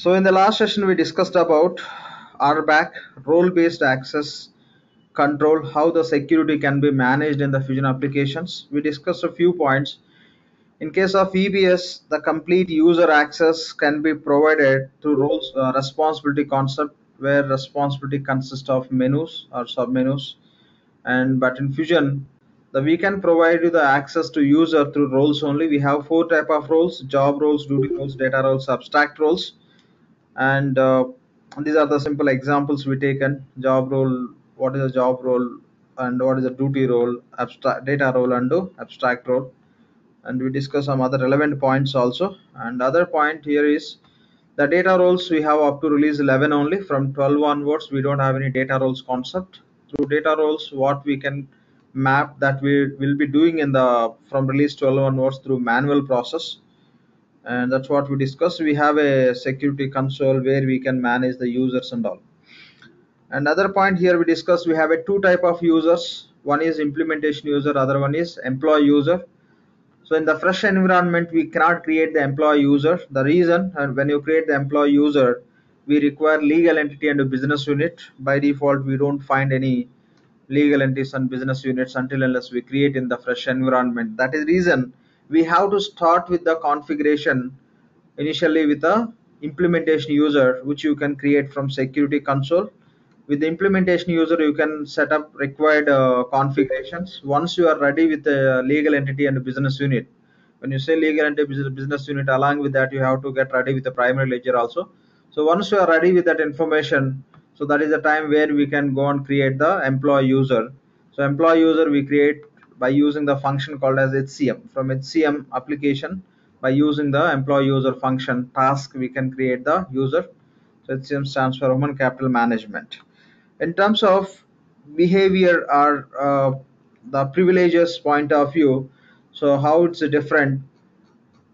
So in the last session, we discussed about RBAC, role-based access control, how the security can be managed in the Fusion applications. We discussed a few points. In case of EBS, the complete user access can be provided through roles uh, responsibility concept, where responsibility consists of menus or submenus. And but in Fusion, the we can provide you the access to user through roles only. We have four type of roles: job roles, duty roles, data roles, abstract roles and uh, these are the simple examples we taken job role what is a job role? And what is a duty role? Abstract data role and abstract role. And we discuss some other relevant points also. And other point here is the data roles we have up to release 11 only. From 12 onwards we don't have any data roles concept. Through data roles what we can map that we will be doing in the from release 12 onwards through manual process and that's what we discussed. We have a security console where we can manage the users and all. Another point here we discussed we have a two type of users. One is implementation user other one is employee user. So in the fresh environment we cannot create the employee user. The reason and when you create the employee user we require legal entity and a business unit. By default we don't find any legal entities and business units until unless we create in the fresh environment. That is reason we have to start with the configuration initially with the implementation user which you can create from security console. With the implementation user you can set up required uh, configurations. Once you are ready with the legal entity and business unit when you say legal entity business unit along with that you have to get ready with the primary ledger also. So once you are ready with that information so that is the time where we can go and create the employee user. So employee user we create by using the function called as HCM. From HCM application, by using the employee user function task, we can create the user. So HCM stands for Human Capital Management. In terms of behavior or uh, the privileges point of view, so how it's different,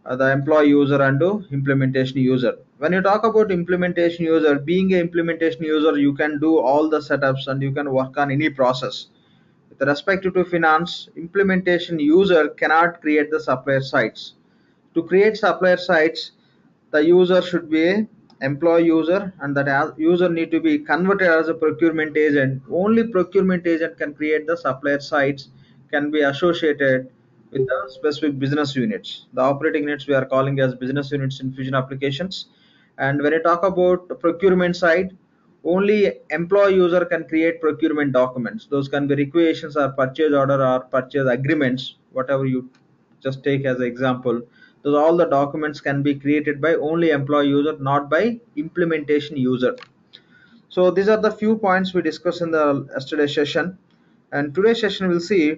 uh, the employee user and the implementation user. When you talk about implementation user, being an implementation user, you can do all the setups and you can work on any process with respect to finance, implementation user cannot create the supplier sites. To create supplier sites, the user should be a employee user and that user need to be converted as a procurement agent. Only procurement agent can create the supplier sites can be associated with the specific business units. The operating units we are calling as business units in Fusion applications. And when I talk about procurement side, only employee user can create procurement documents. Those can be requisitions or purchase order or purchase agreements whatever you just take as an example. Those all the documents can be created by only employee user not by implementation user. So these are the few points we discussed in the yesterday session. And today's session we'll see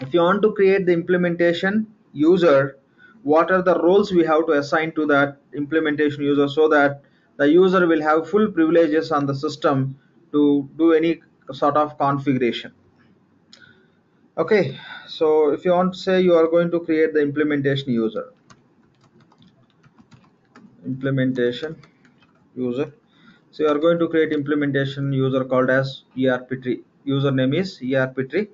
if you want to create the implementation user what are the roles we have to assign to that implementation user so that the user will have full privileges on the system to do any sort of configuration. Okay so if you want to say you are going to create the implementation user. Implementation user. So you are going to create implementation user called as erp3 username is erp3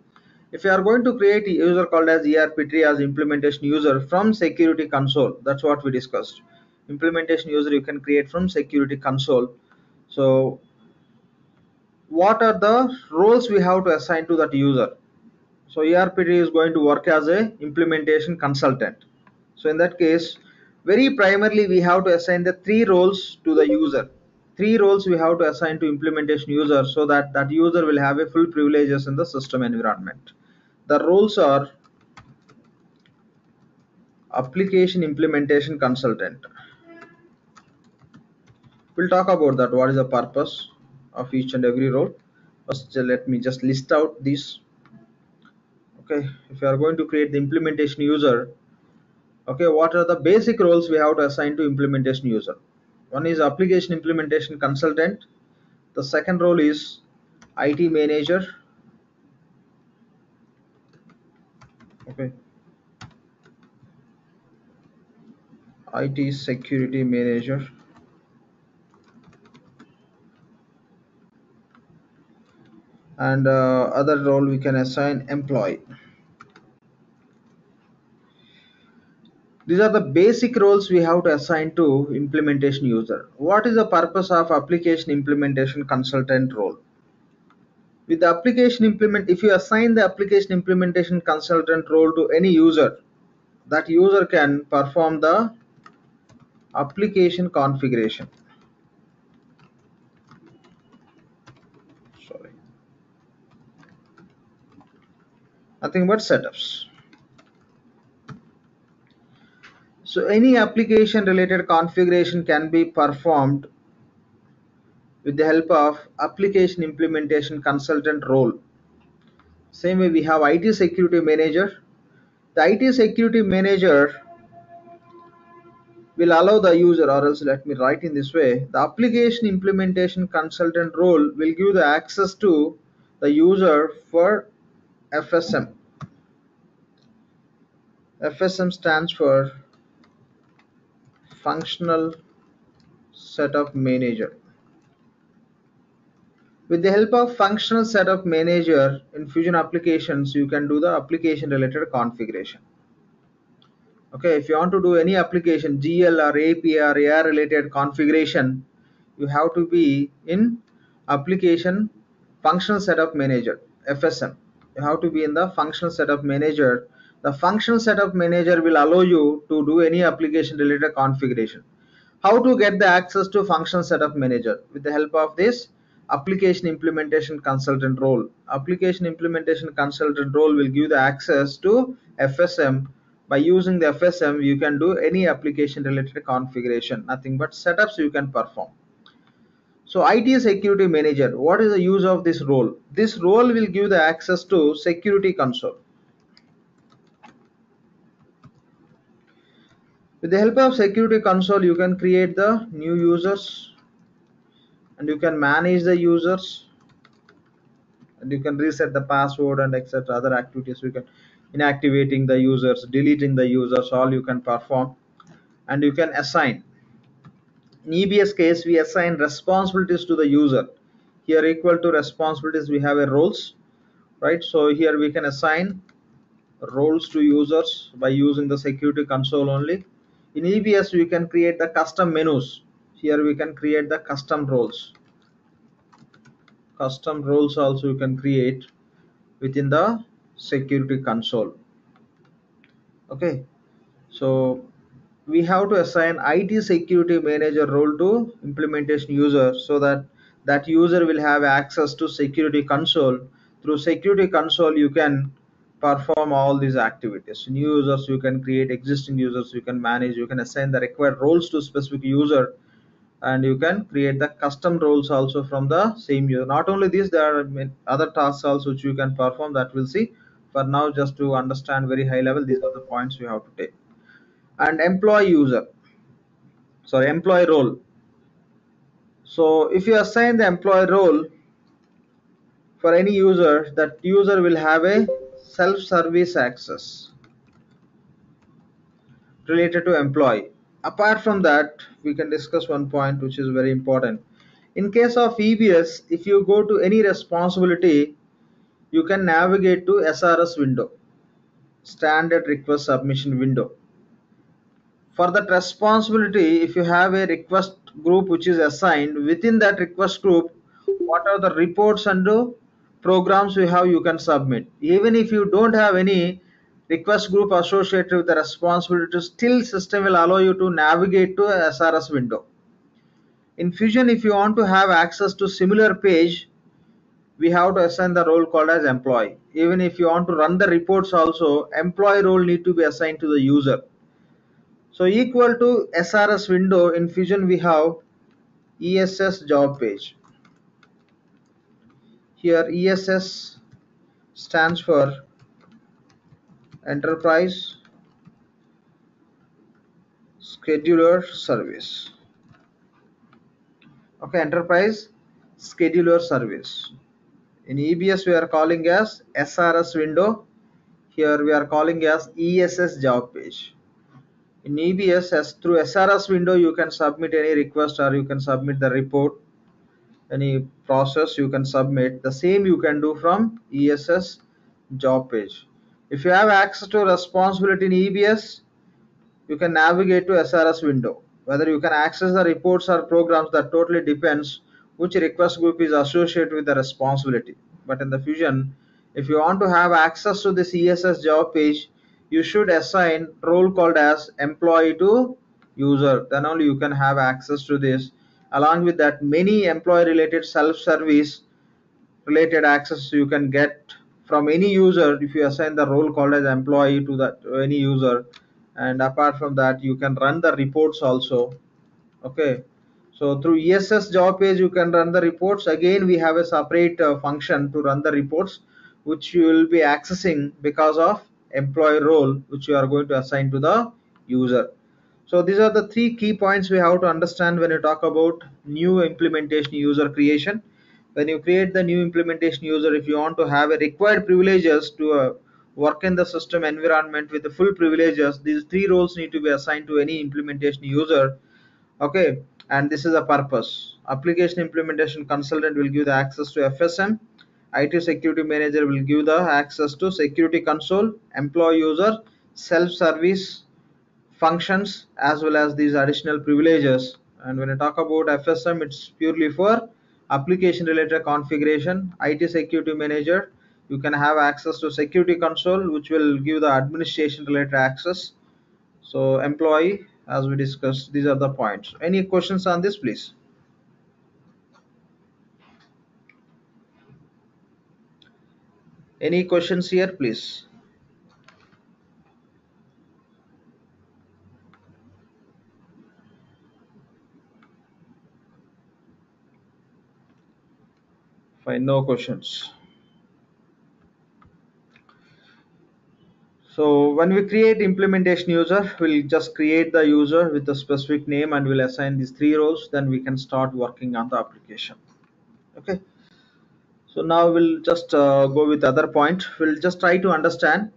if you are going to create a user called as erp3 as implementation user from security console that's what we discussed implementation user you can create from security console. So what are the roles we have to assign to that user? So erp3 is going to work as a implementation consultant. So in that case very primarily we have to assign the three roles to the user. Three roles we have to assign to implementation user so that that user will have a full privileges in the system environment. The roles are application implementation consultant we'll talk about that. What is the purpose of each and every role first let me just list out these. Okay if you are going to create the implementation user okay what are the basic roles we have to assign to implementation user? One is application implementation consultant. The second role is IT manager. Okay. IT security manager and uh, other role we can assign employee these are the basic roles we have to assign to implementation user. What is the purpose of application implementation consultant role? With the application implement, if you assign the application implementation consultant role to any user, that user can perform the application configuration. Sorry. Nothing but setups. So any application related configuration can be performed with the help of application implementation consultant role. Same way we have IT security manager. The IT security manager will allow the user or else let me write in this way the application implementation consultant role will give the access to the user for FSM. FSM stands for functional setup manager. With the help of functional setup manager in Fusion applications, you can do the application related configuration. Okay, if you want to do any application, GL or API or AR related configuration, you have to be in application functional setup manager, FSM. You have to be in the functional setup manager the functional setup manager will allow you to do any application related configuration. How to get the access to functional setup manager? With the help of this application implementation consultant role. Application implementation consultant role will give the access to FSM. By using the FSM, you can do any application related configuration, nothing but setups you can perform. So IT security manager, what is the use of this role? This role will give the access to security console. With the help of security console, you can create the new users and you can manage the users and you can reset the password and etc other activities you can inactivating the users deleting the users all you can perform and you can assign in EBS case we assign responsibilities to the user. Here equal to responsibilities we have a roles right? So here we can assign roles to users by using the security console only. In EBS we can create the custom menus. Here we can create the custom roles. Custom roles also you can create within the security console. Okay. So we have to assign IT security manager role to implementation user so that that user will have access to security console. Through security console you can perform all these activities. New users you can create existing users you can manage you can assign the required roles to specific user and you can create the custom roles also from the same user. Not only this there are other tasks also which you can perform that we'll see. For now just to understand very high level these are the points you have to take and employee user. Sorry employee role. So if you assign the employee role for any user that user will have a self-service access related to employee. Apart from that we can discuss one point which is very important. In case of EBS if you go to any responsibility you can navigate to SRS window standard request submission window for that responsibility if you have a request group which is assigned within that request group what are the reports and programs you have you can submit. Even if you don't have any request group associated with the responsibility still system will allow you to navigate to SRS window. In Fusion if you want to have access to similar page we have to assign the role called as employee. Even if you want to run the reports also employee role need to be assigned to the user so equal to SRS window in Fusion we have ESS job page here ESS stands for Enterprise Scheduler Service. Okay, Enterprise Scheduler Service. In EBS we are calling as SRS window. Here we are calling as ESS job page. In EBS as through SRS window you can submit any request or you can submit the report any process you can submit the same you can do from ess job page if you have access to responsibility in ebs you can navigate to SRS window. Whether you can access the reports or programs that totally depends which request group is associated with the responsibility. But in the Fusion, if you want to have access to this ESS job page, you should assign role called as employee to user. Then only you can have access to this. Along with that, many employee related self-service related access you can get from any user if you assign the role called as employee to that to any user and apart from that you can run the reports also okay so through ess job page you can run the reports again we have a separate uh, function to run the reports which you will be accessing because of employee role which you are going to assign to the user. So these are the three key points we have to understand when you talk about new implementation user creation. When you create the new implementation user if you want to have a required privileges to uh, work in the system environment with the full privileges these three roles need to be assigned to any implementation user okay? And this is a purpose. Application implementation consultant will give the access to fsm it security manager will give the access to security console employee user self-service functions as well as these additional privileges. And when I talk about FSM it's purely for application related configuration. IT security manager you can have access to security console which will give the administration related access. So employee as we discussed these are the points. Any questions on this please any questions here please? Fine no questions. So when we create implementation user we'll just create the user with a specific name and we'll assign these three roles then we can start working on the application. Okay so now we'll just uh, go with other point. We'll just try to understand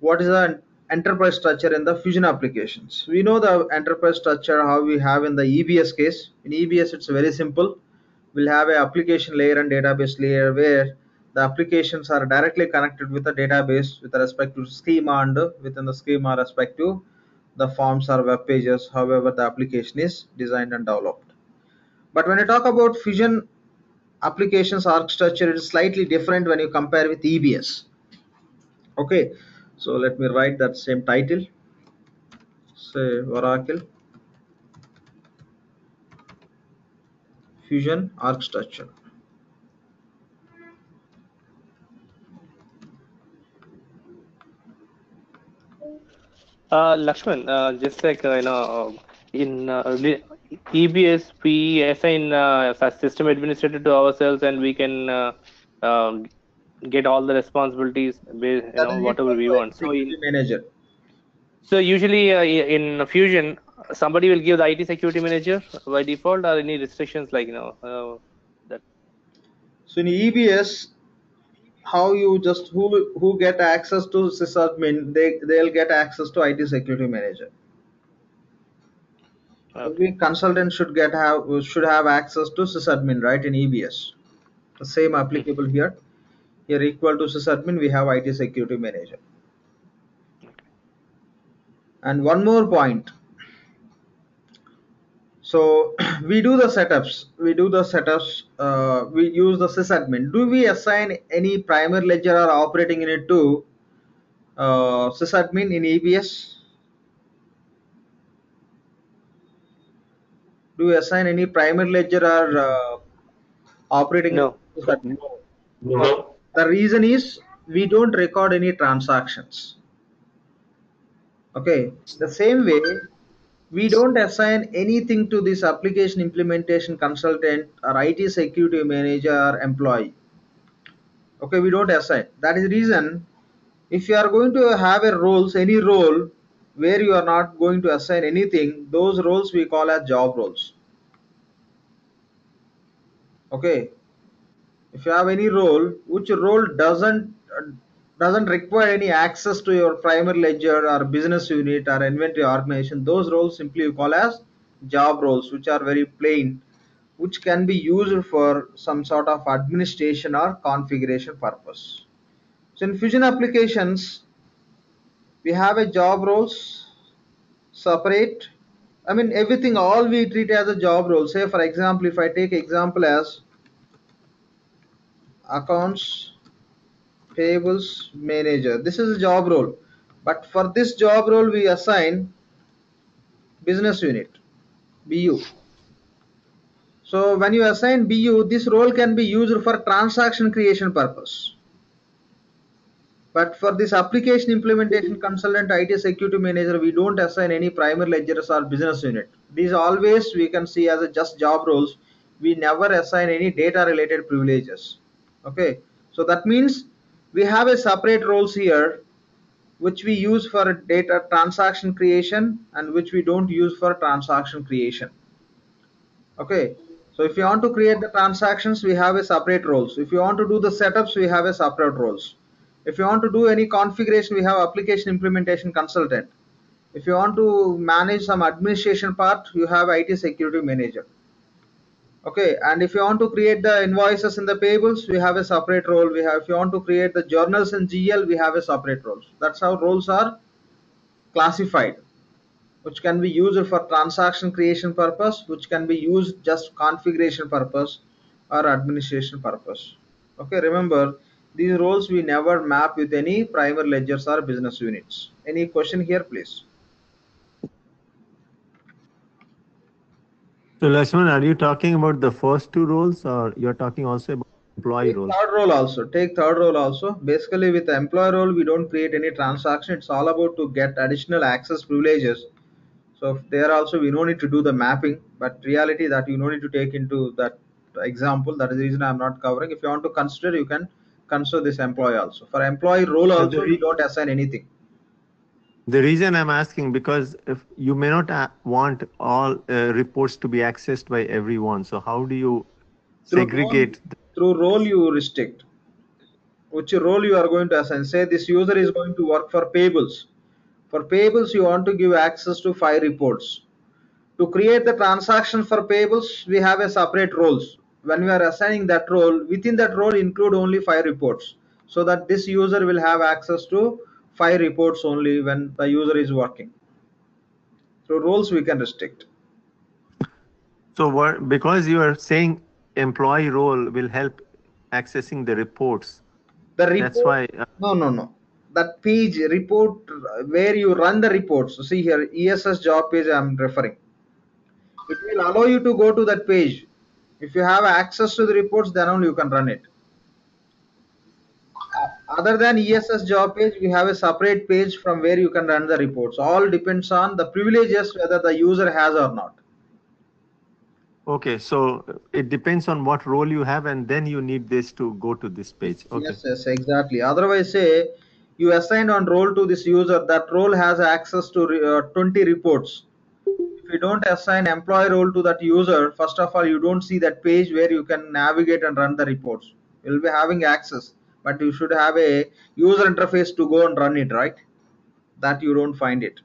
what is the enterprise structure in the fusion applications. We know the enterprise structure how we have in the ebs case. In ebs it's very simple. We'll have a application layer and database layer where the applications are directly connected with the database with respect to schema and within the schema respect to the forms or web pages however the application is designed and developed. But when I talk about fusion applications architecture is slightly different when you compare with EBS okay so let me write that same title. Say Oracle. Fusion architecture. Uh, Lakshman, uh, just like uh, you know, in uh, EBS, we assign uh, a system administrator to ourselves, and we can uh, uh, get all the responsibilities, based, you know, whatever we want. So, in, manager so usually uh, in Fusion, somebody will give the IT security manager by default, or any restrictions like you know uh, that. so in EBS how you just who who get access to sysadmin they they'll get access to IT security manager. Every consultant should get have should have access to sysadmin right in EBS the same applicable here. Here equal to sysadmin we have IT security manager. And one more point. So we do the setups. We do the setups uh, we use the sysadmin. Do we assign any primary ledger or operating unit to uh, sysadmin in EBS do we assign any primary ledger or uh, operating No. unit to? No. the reason is we don't record any transactions. Okay? The same way we don't assign anything to this application implementation consultant or IT security manager or employee. Okay? We don't assign. That is the reason if you are going to have a roles any role where you are not going to assign anything those roles we call as job roles. Okay? If you have any role which role doesn't doesn't require any access to your primary ledger or business unit or inventory organization those roles simply you call as job roles which are very plain which can be used for some sort of administration or configuration purpose. So in fusion applications we have a job roles separate. I mean everything all we treat as a job role. Say for example if i take example as accounts payables manager. This is a job role. But for this job role we assign business unit bu so when you assign bu this role can be used for transaction creation purpose but for this application implementation consultant IT security manager, we don't assign any primary ledgers or business unit. These always we can see as a just job roles. We never assign any data related privileges. Okay, so that means we have a separate roles here which we use for data transaction creation and which we don't use for transaction creation. Okay, so if you want to create the transactions, we have a separate roles. If you want to do the setups, we have a separate roles. If you want to do any configuration, we have application implementation consultant. If you want to manage some administration part, you have IT security manager. Okay, and if you want to create the invoices in the payables, we have a separate role. We have if you want to create the journals in GL, we have a separate roles. That's how roles are classified, which can be used for transaction creation purpose, which can be used just configuration purpose or administration purpose. Okay, remember these roles we never map with any primary ledgers or business units. Any question here, please? So Lakshman, are you talking about the first two roles or you're talking also about employee role? third role also. Take third role also. Basically, with the employee role, we don't create any transaction. It's all about to get additional access privileges. So there also we don't need to do the mapping, but reality that you don't need to take into that example. That is the reason I'm not covering. If you want to consider, you can consider this employee also. For employee role So also, the we don't assign anything. The reason I'm asking because if you may not want all uh, reports to be accessed by everyone, so how do you Through role, segregate? the- through role you restrict. Which role you are going to assign. Say this user is going to work for payables. For payables, you want to give access to five reports. To create the transaction for payables, we have a separate roles. When we are assigning that role, within that role include only five reports. So that this user will have access to five reports only when the user is working. so roles we can restrict. So what? Because you are saying employee role will help accessing the reports. The That's why. Uh, no, no, no. That page report where you run the reports. So see here, ESS job page I'm referring. It will allow you to go to that page. If you have access to the reports, then only you can run it. Uh, Other than ESS job page, we have a separate page from where you can run the reports. All depends on the privileges whether the user has or not. okay, so it depends on what role you have, and then you need this to go to this page. Okay. Yes, yes, exactly. Otherwise, say you assign on role to this user, that role has access to uh, 20 reports. If you don't assign employee role to that user, first of all, you don't see that page where you can navigate and run the reports. You'll be having access, but you should have a user interface to go and run it, right? That you don't find it.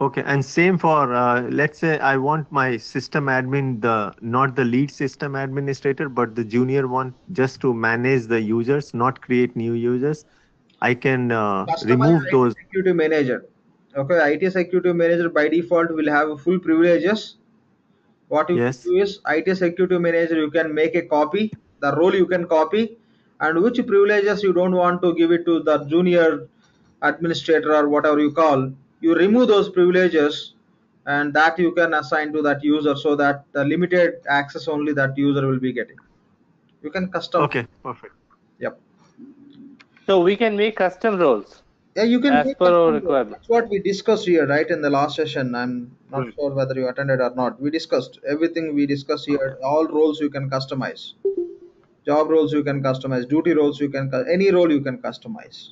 Okay, and same for uh, let's say I want my system admin, the not the lead system administrator, but the junior one, just to manage the users, not create new users. I can uh, remove those. security manager. Okay, IT security manager by default will have full privileges. What you Yes. do is IT security manager, you can make a copy, the role you can copy, and which privileges you don't want to give it to the junior administrator or whatever you call, you remove those privileges and that you can assign to that user so that the limited access only that user will be getting. You can custom. Okay, perfect. Yep. So we can make custom roles Yeah, you can as per our requirement. That's what we discussed here, right, in the last session. I'm not Hmm. sure whether you attended or not. We discussed everything we discussed here. All roles you can customize. Job roles you can customize. Duty roles you can any role you can customize.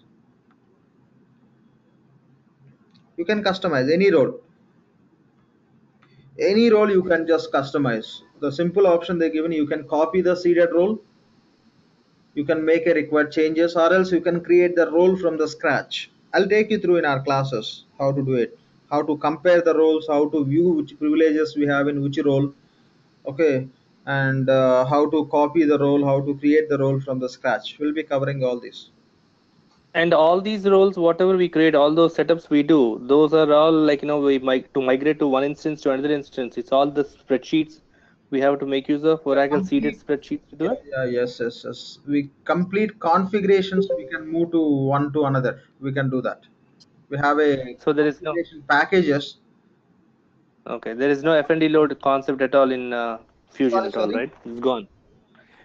You can customize any role. Any role you can just customize. The simple option they given you can copy the seeded role. You can make a required changes, or else you can create the role from the scratch. I'll take you through in our classes how to do it, how to compare the roles, how to view which privileges we have in which role, okay, and uh, how to copy the role, how to create the role from the scratch. We'll be covering all this. And all these roles, whatever we create, all those setups we do, those are all like you know we might to migrate to one instance to another instance. It's all the spreadsheets we have to make use of Oracle seeded spreadsheets to do it. Yeah, yes, yes, yes. We complete configurations. We can move to one to another. We can do that. We have a So there is no packages. okay. There is no FND load concept at all in uh, Fusion Sorry, at all, sorry? right? It's gone.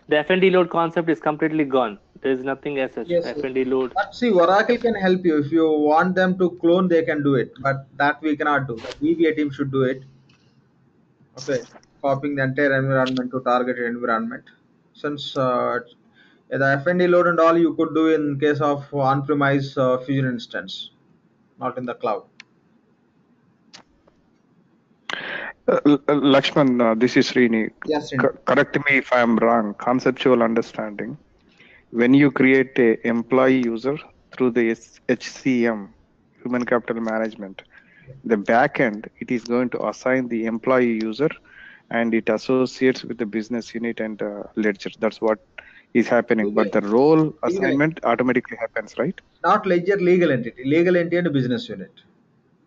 The FND load concept is completely gone. There is nothing as such. Yes, yes. FND load. But see, Oracle can help you. If you want them to clone, they can do it. But that we cannot do. The DBA team should do it. Okay, copying the entire environment to targeted environment. Since uh, the FND load and all you could do in case of on-premise uh, Fusion instance, not in the cloud. Uh, Lakshman, uh, this is Srini. Yes, Srini. Co- correct me if I am wrong. Conceptual understanding. When you create a employee user through the HCM, Human Capital Management, the backend it is going to assign the employee user, and it associates with the business unit and uh, ledger. That's what is happening. But the role assignment automatically happens, right? Not ledger, legal entity. Legal entity and business unit.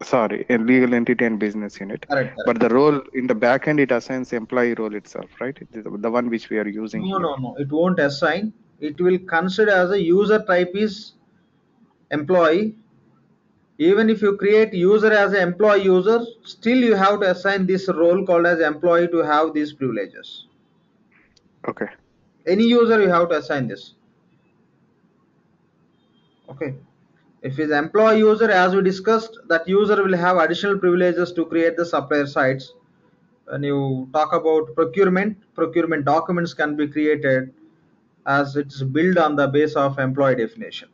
Sorry, a legal entity and business unit. Correct. correct. But the role in the back end, it assigns employee role itself, right? The, the one which we are using. No, here. no, no. It won't assign. It will consider as a user type is employee. Even if you create user as an employee user, still you have to assign this role called as employee to have these privileges. Okay. Any user you have to assign this. Okay. If it's employee user, as we discussed, that user will have additional privileges to create the supplier sites. When you talk about procurement, procurement documents can be created as it's built on the base of employee definition.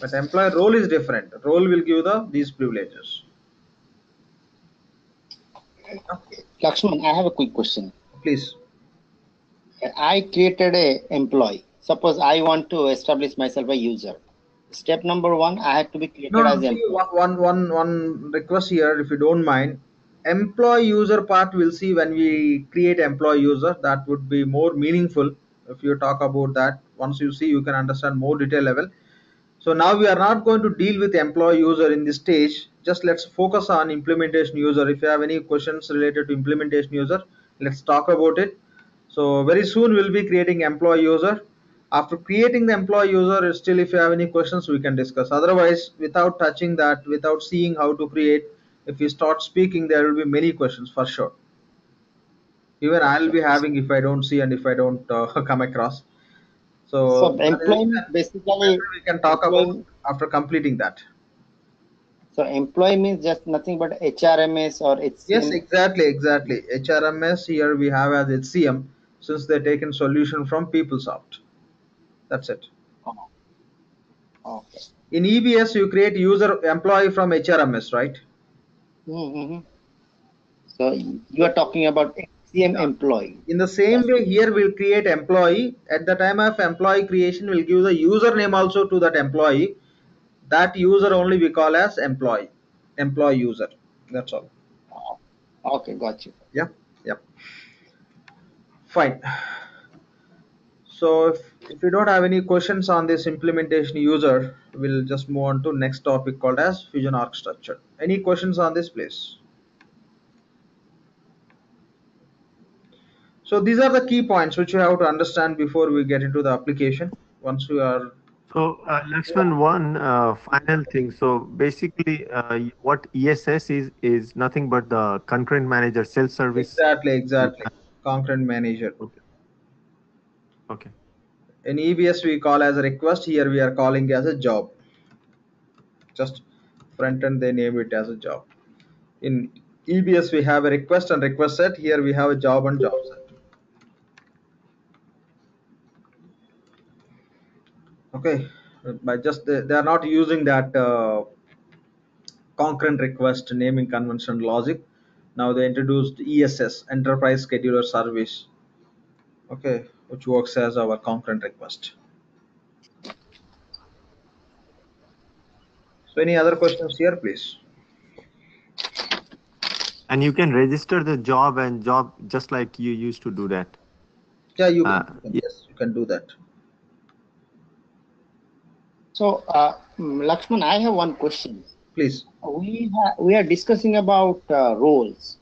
But employee role is different. Role will give the these privileges. Lakshman, I have a quick question. Please. I created a employee. Suppose I want to establish myself a user. Step number one, I have to be created No, as employee. one, one, one, one request here, if you don't mind. Employee user part we'll see when we create employee user. That would be more meaningful if you talk about that. Once you see, you can understand more detail level. So now we are not going to deal with employee user in this stage. Just let's focus on implementation user. If you have any questions related to implementation user, let's talk about it. So very soon we'll be creating employee user. After creating the employee user, still if you have any questions, we can discuss. Otherwise, without touching that, without seeing how to create, if you start speaking, there will be many questions for sure. Even I'll be having if I don't see and if I don't uh, come across. So, So employment basically, we can talk about after completing that. so employee means just nothing but HRMS or HCM. Yes, exactly, exactly. HRMS here we have as HCM since they're taken solution from PeopleSoft. That's it. Okay. In EBS, you create user employee from HRMS, right? Mm-hmm. So you are talking about HCM employee. In the same way, here we'll create employee. At the time of employee creation, we'll give the username also to that employee. That user only we call as employee, employee user. That's all. Okay, got you. Yeah, yeah. Fine. So if, if you don't have any questions on this implementation user, we'll just move on to next topic called as Fusion Arc Structure. Any questions on this, please? So these are the key points which you have to understand before we get into the application. Once we are So, uh, Lakshman, one uh, final thing. So, basically, uh, what ESS is is nothing but the concurrent manager self-service. exactly, exactly, concurrent manager. Okay. In EBS we call as a request. Here we are calling as a job. Just front end they name it as a job. In EBS we have a request and request set. Here we have a job and job set. Okay, by just they, they are not using that uh, concurrent request naming convention logic. Now they introduced ESS Enterprise Scheduler Service. Okay, which works as our concurrent request. So any other questions here, please? And you can register the job and job just like you used to do that. Yeah, you can, Uh, you can- yes, you can do that. So, uh, mm, Lakshman, I have one question. Please. We ha- we are discussing about uh, roles.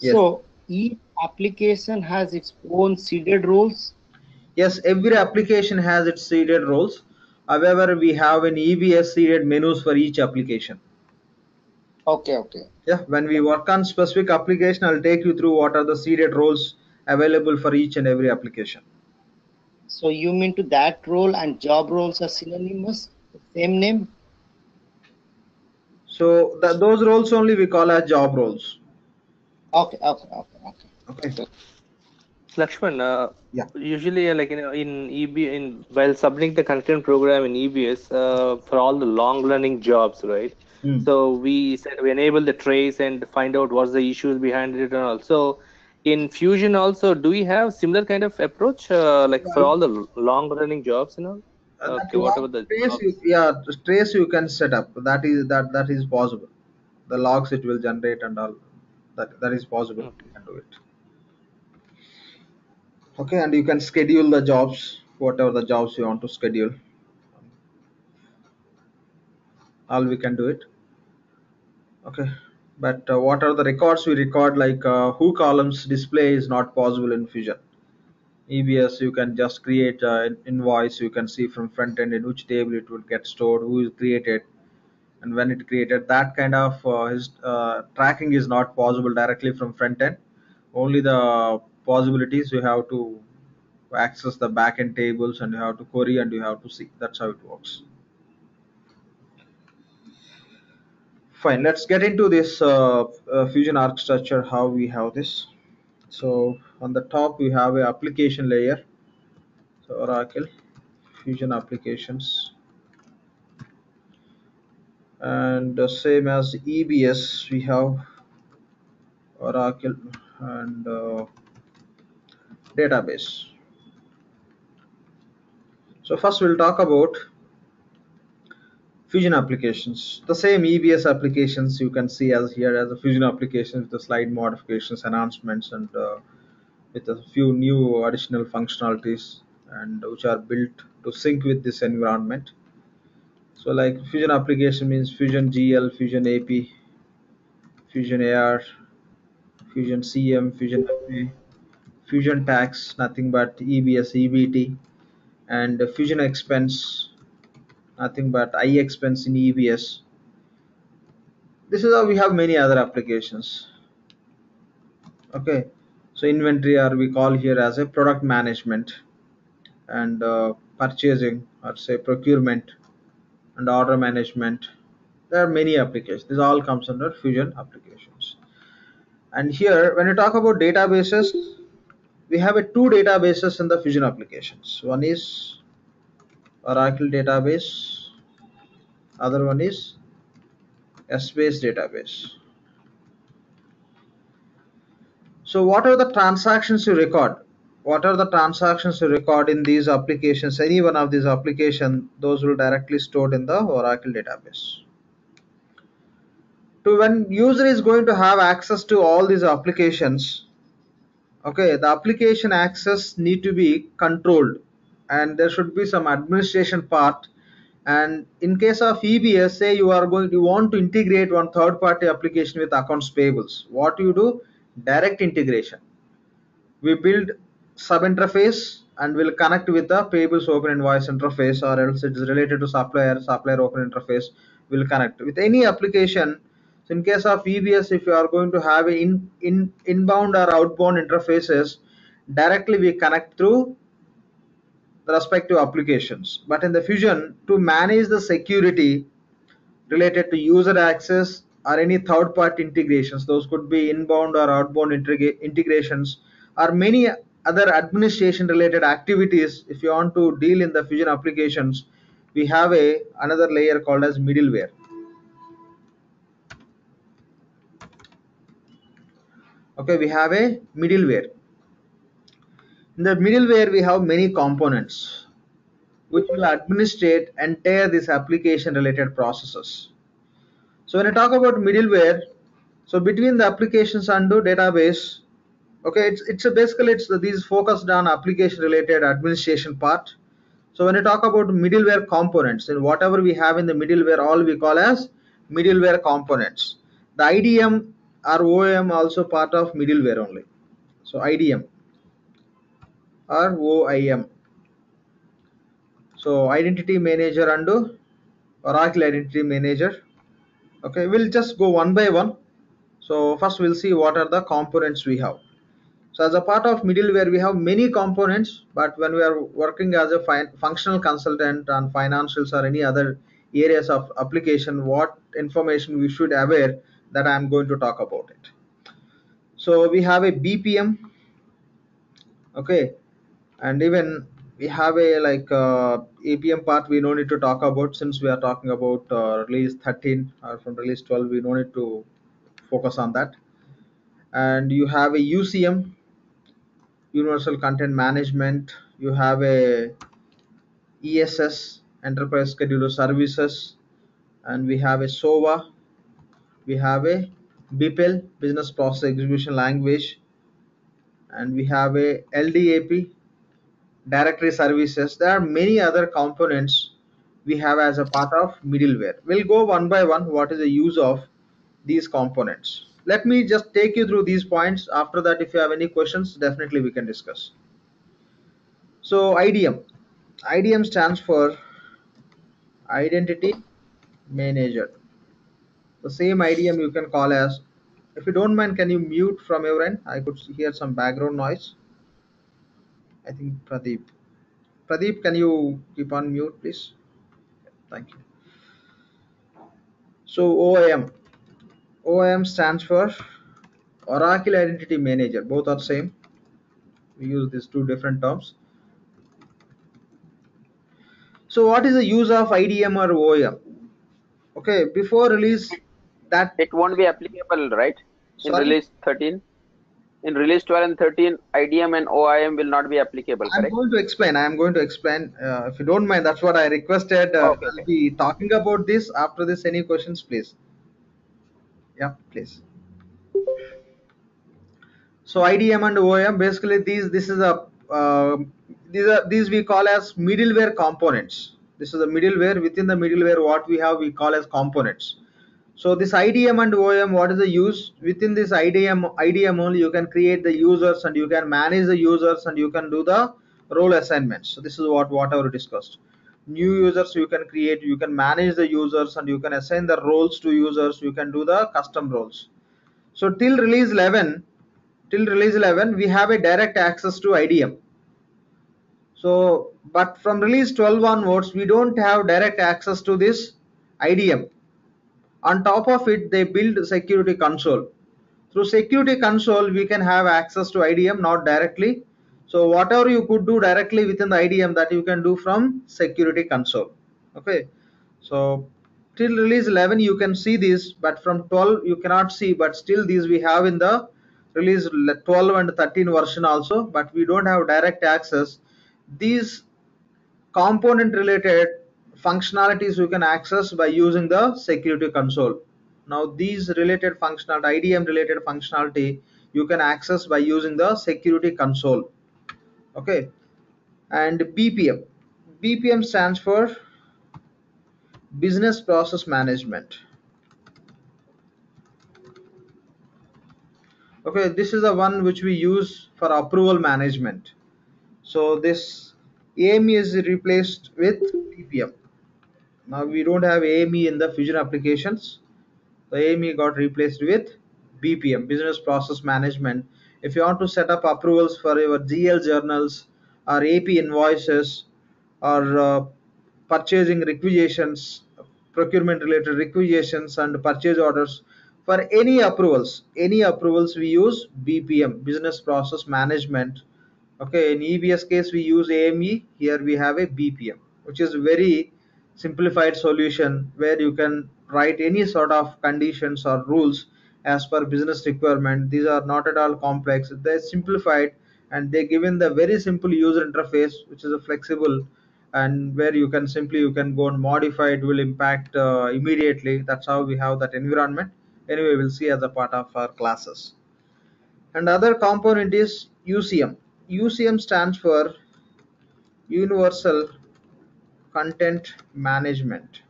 Yes. So each application has its own seeded roles. Yes, every application has its seeded roles. However, we have an EBS seeded menus for each application. Okay, okay. Yeah, when we work on specific application, I'll take you through what are the seeded roles available for each and every application. So you mean to that role and job roles are synonymous? Same name? So th- those roles only we call as job roles. Okay, okay, okay, okay. Okay. Lakshman, uh, Yeah. usually uh, like you know in EB in while submitting the concurrent program in EBS uh, for all the long running jobs, right? Hmm. So we said we enable the trace and find out what's the issues behind it and all. So in Fusion also, do we have similar kind of approach uh, like for all the long running jobs and all? Okay, the trace you, yeah, trace you can set up. That is that that is possible. The logs it will generate and all that that is possible. Okay. You can do it. Okay, and you can schedule the jobs, whatever the jobs you want to schedule. All we can do it. Okay, but uh, what are the records we record? Like uh, who columns display is not possible in Fusion. EBS, you can just create an invoice. You can see from front end in which table it will get stored, who is created, and when it created. That kind of uh, his, uh, tracking is not possible directly from front end. Only the possibilities you have to access the backend tables and you have to query and you have to see. That's how it works. Fine. Let's get into this uh, uh, Fusion architecture. How we have this. So on the top we have a application layer. So Oracle Fusion applications and the same as EBS we have Oracle and uh, database. So first we'll talk about Fusion applications. The same EBS applications you can see as here as a Fusion application with the slide modifications, enhancements, and uh, with a few new additional functionalities and which are built to sync with this environment. So like Fusion application means Fusion GL, Fusion AP, Fusion AR, Fusion CM, Fusion FA, Fusion Tax, nothing but EBS, EBT, and Fusion Expense, nothing but iExpense in EBS. This is how we have many other applications. Okay, so inventory or we call here as a product management and uh, purchasing or say procurement and order management. There are many applications. This all comes under Fusion applications. And here, when you talk about databases, we have a two databases in the Fusion applications. One is Oracle database, other one is Essbase database. So what are the transactions you record? What are the transactions you record in these applications? Any one of these applications, those will directly stored in the Oracle database. To when user is going to have access to all these applications, okay, the application access need to be controlled and there should be some administration part and in case of EBS say you are going to want to integrate one third party application with accounts payables what you do direct integration we build sub interface and will connect with the payables open invoice interface or else it is related to supplier supplier open interface will connect with any application so in case of EBS if you are going to have in, in inbound or outbound interfaces directly we connect through the respective applications. But in the Fusion, to manage the security related to user access or any third-party integrations, those could be inbound or outbound integra- integrations, or many other administration-related activities. If you want to deal in the Fusion applications, we have a another layer called as middleware. Okay, we have a middleware. In the middleware, we have many components which will administrate entire this application related processes. So when I talk about middleware, so between the applications and the database, okay, it's it's a basically it's these focused on application related administration part. so when I talk about middleware components and whatever we have in the middleware all we call as middleware components. The idm or oem also part of middleware only. So idm or oim so identity manager and oracle identity manager okay we'll just go one by one. So first we'll see what are the components we have. So as a part of middleware we have many components but when we are working as a functional consultant on financials or any other areas of application what information we should aware that i am going to talk about it. So we have a bpm okay? And even we have a like uh, APM part we no need to talk about since we are talking about uh, release 13 or from release 12 we no need to focus on that. And you have a UCM universal content management. You have a ESS enterprise scheduler services. And we have a SOA we have a BPEL business process execution language. And we have a LDAP directory services there are many other components we have as a part of middleware. We'll go one by one what is the use of these components. Let me just take you through these points. After that if you have any questions definitely we can discuss. So idm idm stands for identity manager. The same idm you can call as if you don't mind can you mute from your end? I could hear some background noise I think Pradeep. Pradeep, can you keep on mute, please? Thank you. So OIM. OIM stands for Oracle Identity Manager. Both are same. We use these two different terms. So what is the use of IDM or OIM? Okay, before release that it won't be applicable, right? In Sorry? release 13 in release 12 and 13 idm and oim will not be applicable I'm correct going to explain. I'm going to explain. Uh, if you don't mind, that's what I requested. Uh, Okay, I'll be talking about this. After this, any questions, please? Yeah, please. So IDM and oim basically these this is a uh, these are these we call as middleware components. This is a middleware within the middleware. What we have we call as components. So this IDM and OIM, what is the use? Within this IDM, IDM only you can create the users and you can manage the users and you can do the role assignments. So this is what whatever discussed. New users you can create, you can manage the users and you can assign the roles to users. You can do the custom roles. So till release 11, till release 11, we have a direct access to IDM. So, but from release 12 onwards, we don't have direct access to this IDM on top of it they build security console. Through security console we can have access to idm not directly. So whatever you could do directly within the idm that you can do from security console. Okay? So till release 11 you can see this but from 12 you cannot see but still these we have in the release 12 and 13 version also but we don't have direct access. These component related functionalities you can access by using the security console. Now these related functionality idm related functionality you can access by using the security console. Okay. And bpm bpm stands for business process management. Okay this is the one which we use for approval management. So this AME is replaced with BPM now we don't have AME in the Fusion applications. The AME got replaced with BPM, Business Process Management. If you want to set up approvals for your GL journals or AP invoices or uh, purchasing requisitions, procurement related requisitions and purchase orders, for any approvals, any approvals we use BPM, Business Process Management. Okay, in EBS case we use AME, here we have a BPM, which is very simplified solution where you can write any sort of conditions or rules as per business requirement. These are not at all complex. They're simplified and they given the very simple user interface which is a flexible and where you can simply you can go and modify. It will impact uh, immediately. That's how we have that environment. Anyway we'll see as a part of our classes. And other component is ucm ucm stands for universal content management.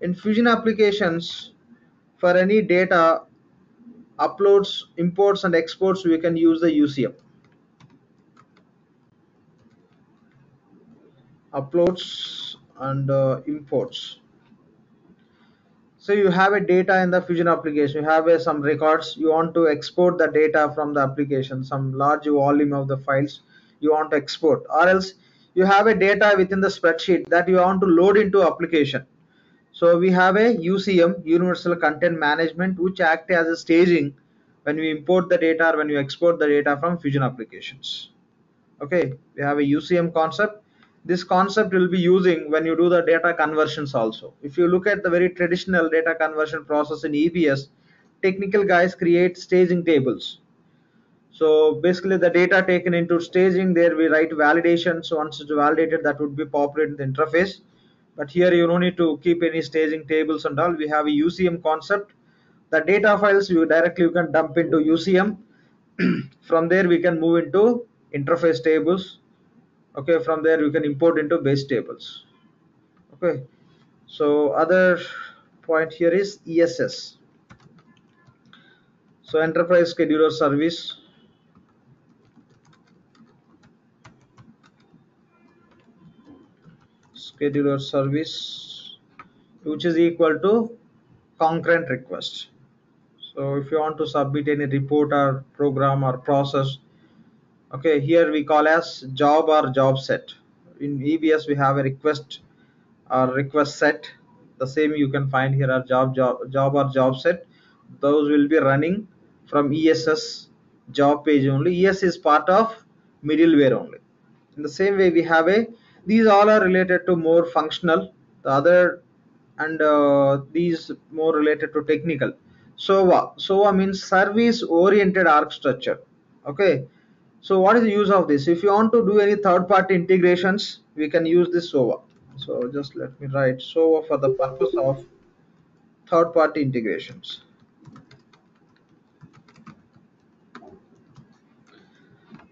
In Fusion applications, for any data uploads, imports, and exports, we can use the UCM. Uploads and uh, imports. So you have a data in the Fusion application. You have a, some records. You want to export the data from the application, some large volume of the files you want to export, or else you have a data within the spreadsheet that you want to load into application. So we have a UCM, Universal Content Management, which act as a staging when we import the data or when you export the data from Fusion applications. Okay, we have a UCM concept. This concept will be using when you do the data conversions also. If you look at the very traditional data conversion process in EBS, technical guys create staging tables. So basically the data taken into staging, there we write validations. Once it's validated, that would be populated in the interface. But here you don't need to keep any staging tables and all. We have a UCM concept. The data files you directly you can dump into UCM from there we can move into interface tables. Okay from there you can import into base tables. Okay. So other point here is ESS so enterprise scheduler service scheduler service which is equal to concurrent request. So if you want to submit any report or program or process okay here we call as job or job set. In EBS we have a request or request set. The same you can find here are job job job or job set. Those will be running from ESS job page only. ES is part of middleware only. In the same way we have a these all are related to more functional the other and uh, these more related to technical. SOA SOA means service oriented architecture. Okay? So what is the use of this? If you want to do any third party integrations we can use this SOA so just let me write SOA for the purpose of third party integrations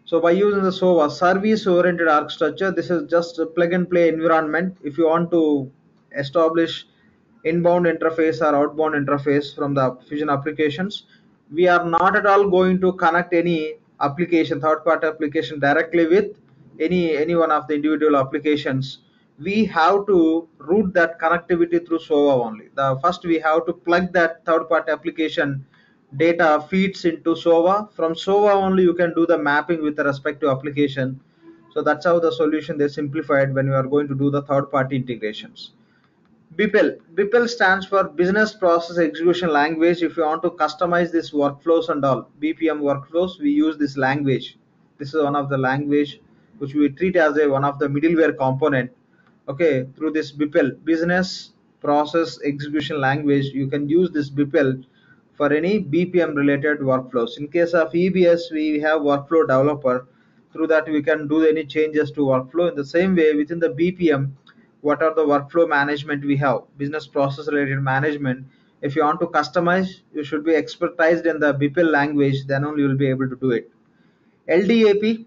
So by using the SOA service oriented architecture, this is just a plug and play environment. If you want to establish inbound interface or outbound interface from the Fusion applications, we are not at all going to connect any application, third party application directly with any, any one of the individual applications. We have to route that connectivity through SOA only. The first we have to plug that third party application data feeds into SOA. From SOA only you can do the mapping with the respective application. So that's how the solution they simplified when you are going to do the third party integrations. BPEL. BPEL stands for Business Process Execution Language. If you want to customize this workflows and all BPM workflows, we use this language. This is one of the language which we treat as a one of the middleware component. Okay, through this BPEL, Business Process Execution Language, you can use this BPEL for any BPM related workflows. In case of EBS, we have workflow developer. Through that, we can do any changes to workflow. In the same way, within the BPM, what are the workflow management we have? Business process related management. If you want to customize, you should be expertised in the BPEL language, then only you will be able to do it. LDAP,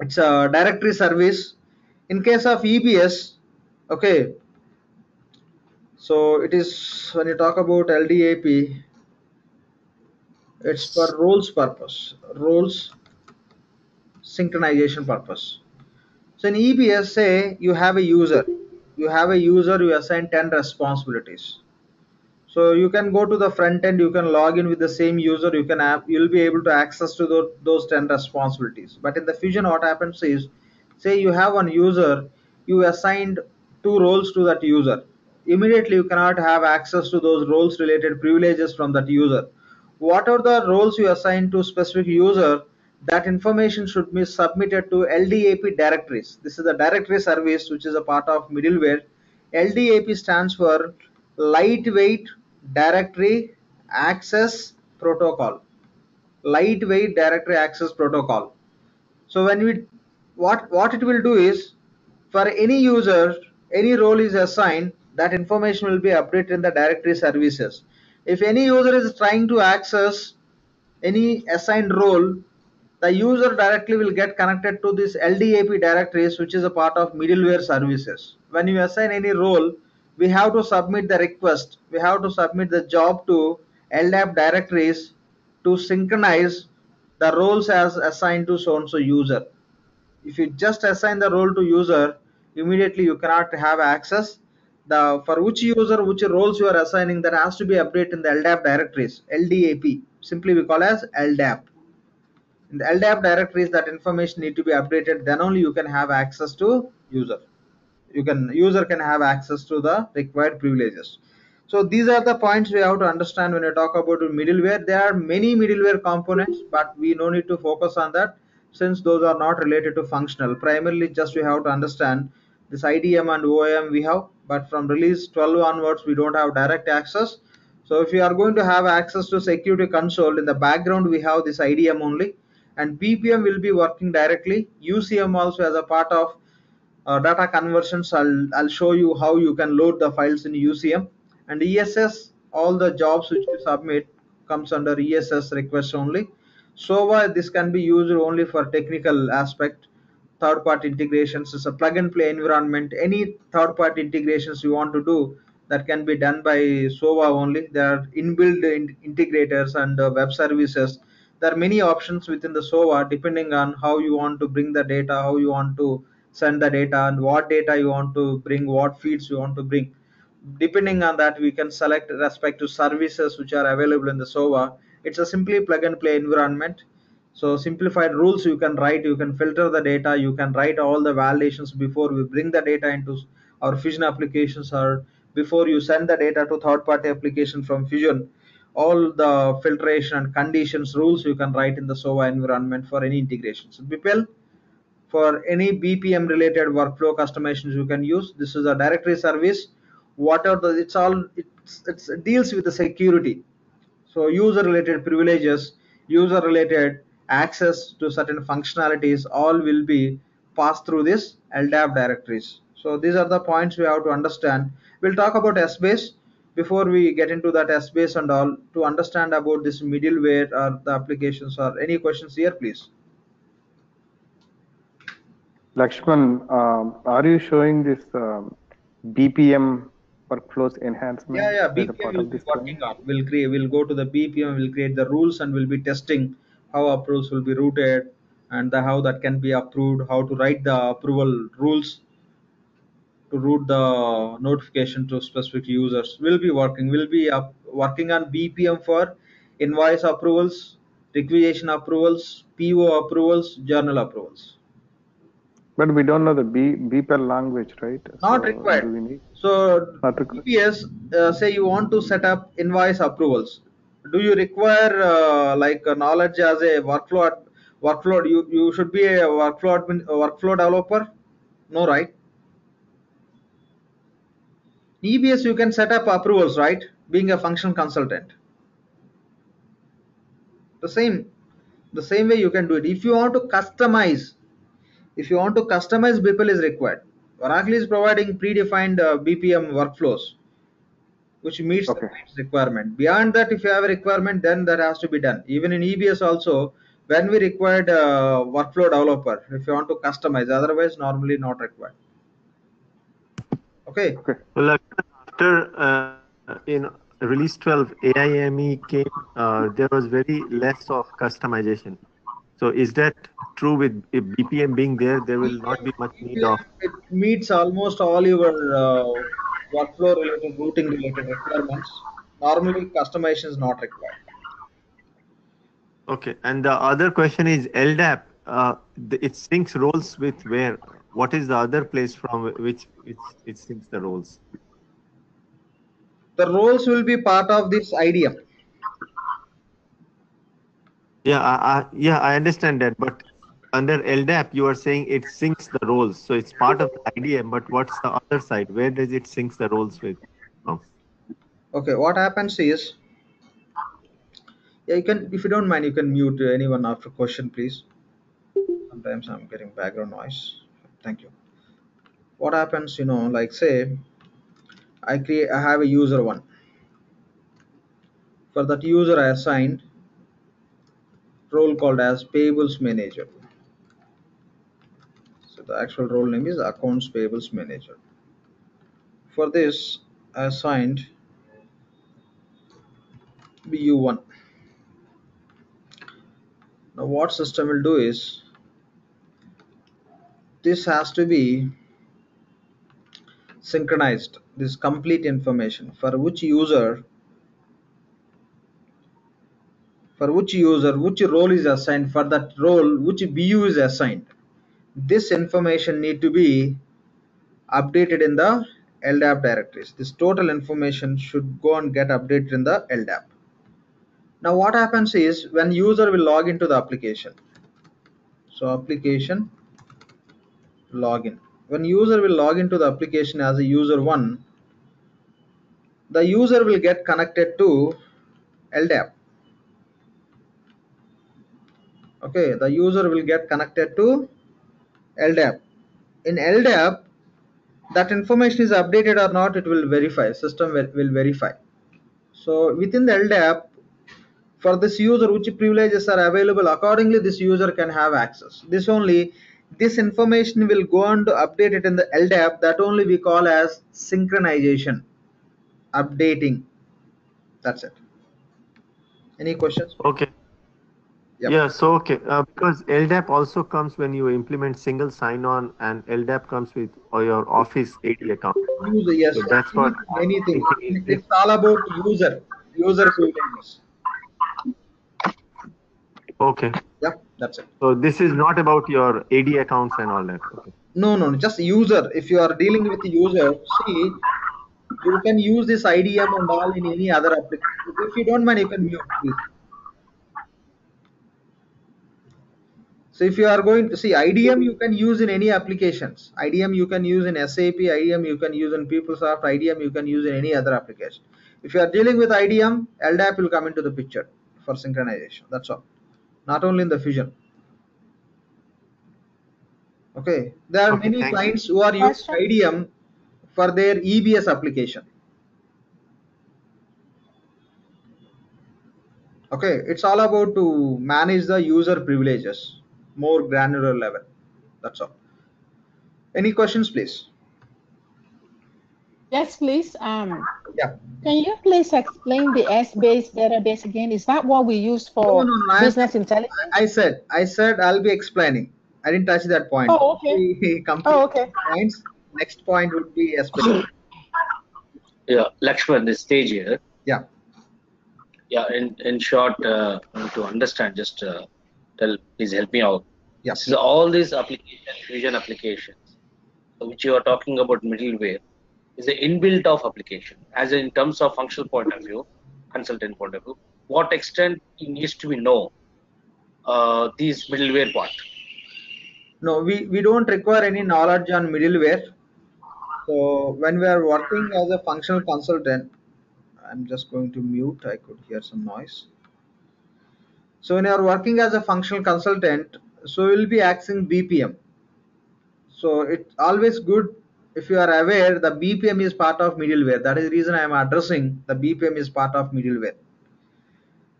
it's a directory service. In case of EBS, okay, so it is when you talk about LDAP, it's for roles purpose roles synchronization purpose. So in ebs say you have a user. You have a user you assign 10 responsibilities. So you can go to the front end you can log in with the same user you can have you'll be able to access to the, those 10 responsibilities. But in the fusion what happens is say you have one user you assigned two roles to that user immediately you cannot have access to those roles related privileges from that user what are the roles you assign to specific user that information should be submitted to LDAP directories. This is the directory service which is a part of middleware. LDAP stands for lightweight directory access protocol. Lightweight directory access protocol. So when we what what it will do is for any user any role is assigned that information will be updated in the directory services if any user is trying to access any assigned role the user directly will get connected to this LDAP directories, which is a part of middleware services. When you assign any role, we have to submit the request. We have to submit the job to LDAP directories to synchronize the roles as assigned to so and so user. If you just assign the role to user, immediately you cannot have access. The for which user, which roles you are assigning, that has to be updated in the LDAP directories, LDAP. Simply we call as LDAP in the LDAP directories that information need to be updated then only you can have access to user. You can user can have access to the required privileges. So these are the points we have to understand when you talk about middleware. There are many middleware components but we no need to focus on that since those are not related to functional. Primarily just we have to understand this idm and oim we have but from release 12 onwards we don't have direct access so if you are going to have access to security console in the background we have this idm only and BPM will be working directly. UCM also as a part of uh, data conversions. I'll, I'll show you how you can load the files in UCM. And ESS, all the jobs which you submit comes under ESS request only. SOA, this can be used only for technical aspect. Third party integrations is a plug and play environment. Any third party integrations you want to do that can be done by sova only. There are inbuilt in integrators and uh, web services there are many options within the sova depending on how you want to bring the data, how you want to send the data, and what data you want to bring, what feeds you want to bring. Depending on that, we can select respect to services which are available in the sova It's a simply plug and play environment. So simplified rules you can write, you can filter the data, you can write all the validations before we bring the data into our Fusion applications or before you send the data to third party application from Fusion all the filtration and conditions rules you can write in the SOA environment for any integrations. BPEL for any BPM related workflow customizations you can use. This is a directory service. What are the it's all it's, it's it deals with the security. So user related privileges, user related access to certain functionalities all will be passed through this LDAP directories. So these are the points we have to understand. We'll talk about Essbase before we get into that Essbase and all to understand about this middleware or the applications or any questions here, please. Lakshman, um, are you showing this um, BPM workflows enhancement? Yeah, yeah, BPM will be working on. We'll create, we'll go to the BPM, we'll create the rules and we'll be testing how approvals will be routed and the, how that can be approved, how to write the approval rules to route the notification to specific users. We'll be working, we'll be up, working on BPM for invoice approvals, requisition approvals, PO approvals, journal approvals. But we don't know the B, BPEL language, right? Not So required. So Not required. EBS, uh, say you want to set up invoice approvals. Do you require uh, like a knowledge as a workflow? Workflow. You you should be a workflow admin, workflow developer. No, right? EBS you can set up approvals, right? Being a function consultant. The same, the same way you can do it. If you want to customize, if you want to customize BPEL is required. Oracle is providing predefined uh, BPM workflows, which meets Okay. the client's requirement. Beyond that, if you have a requirement, then that has to be done. Even in EBS also, when we required uh, workflow developer, if you want to customize, otherwise normally not required. Okay. Okay. Well, after uh, in release 12 AME came, uh, there was very less of customization. So is that true with BPM being there? There will not be much need of. It meets almost all your uh, workflow related, routing related requirements. Normally, customization is not required. Okay, and the other question is LDAP. Uh, the, it syncs roles with where? What is the other place from which it, it syncs the roles? The roles will be part of this IDM. Yeah, I, I, yeah, I understand that, but under LDAP, you are saying it syncs the roles. So it's part of the IDM, but what's the other side? Where does it sync the roles with? Oh, Okay, what happens is, yeah, you can, if you don't mind, you can mute anyone after question, please. Sometimes I'm getting background noise. Thank you. What happens, you know, like say, I create, I have a user one. For that user, I assigned role called as payables manager. The actual role name is accounts payables manager. For this, I assigned BU1. Now what system will do is this has to be synchronized this complete information for which user for which user which role is assigned for that role which BU is assigned this information need to be updated in the LDAP directories. This total information should go and get updated in the LDAP now what happens is when user will log into the application. So application login. When user will log into the application as a user one the user will get connected to LDAP okay the user will get connected to LDAP in LDAP that information is updated or not it will verify system will, verify. So within the LDAP for this user which privileges are available accordingly this user can have access. This only this information will go on to update it in the LDAP that only we call as synchronization updating. That's it. Any questions? Okay. Yep. Yeah, so okay, uh, because LDAP also comes when you implement single sign-on, and LDAP comes with or your Office AD account. user yes So that's what anything it's all about user user Okay, yeah that's it so this is not about your AD accounts and all that. Okay. no no no, just user if you are dealing with the user see you can use this idm and all in any other application if you don't mind you can mute please so if you are going to see idm you can use in any applications. Idm you can use in sap idm you can use in peoplesoft idm you can use in any other application. If you are dealing with idm ldap will come into the picture for synchronization. That's all. Not only in the fusion. Okay? There are Okay, many thank you. clients who are using Question? idm for their ebs application. Okay? It's all about to manage the user privileges more granular level that's all any questions please Yes, please. Um, yeah can you please explain the S-based database again? Is that what we use for no, no, I- business intelligence? i said i said i'll be explaining i didn't touch that point Oh, okay. Oh, okay. points next point would be especially Yeah, Lakshman, this stage here. yeah Yeah, in, in short, uh, to understand, just uh, tell, please help me out. yeah This is all these application, fusion applications, which you are talking about middleware, is the inbuilt of application. As in terms of functional point of view, consultant point of view, what extent it needs to be know uh, these middleware part. no we we don't require any knowledge on middleware so when we are working as a functional consultant i'm just going to mute i could hear some noise so when you are working as a functional consultant so you will be accessing bpm so it's always good if you are aware the bpm is part of middleware. That is the reason i am addressing the bpm is part of middleware.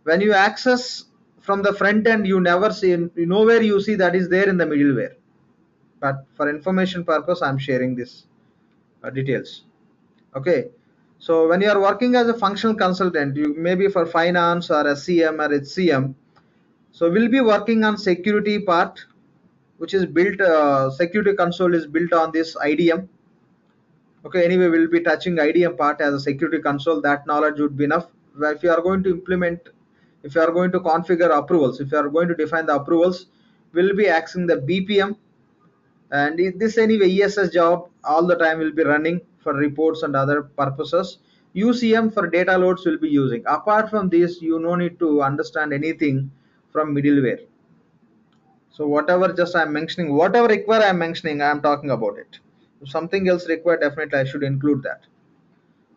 When you access from the front end you never see you nowhere you see that is there in the middleware. But for information purpose i'm sharing this uh, details. Okay. So when you are working as a functional consultant you maybe for finance or scm or hcm so we'll be working on security part which is built uh, security console is built on this idm okay anyway we'll be touching idm part as a security console. That knowledge would be enough. If you are going to implement if you are going to configure approvals if you are going to define the approvals we'll be accessing the bpm and this anyway ess job all the time will be running for reports and other purposes. Ucm for data loads will be using. Apart from this you no need to understand anything from middleware. So whatever just i'm mentioning whatever require i'm mentioning i'm talking about it. If something else required definitely i should include that.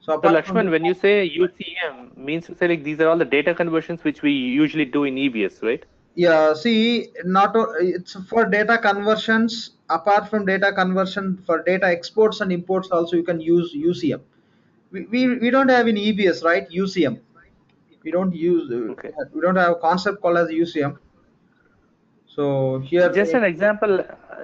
So So Lakshman, when you say UCM, means to say like these are all the data conversions which we usually do in EBS, right? yeah see not it's for data conversions. Apart from data conversion for data exports and imports also you can use ucm we, we, we don't have in ebs right? Ucm we don't use uh, Okay. we don't have a concept called as ucm So here, Just an example,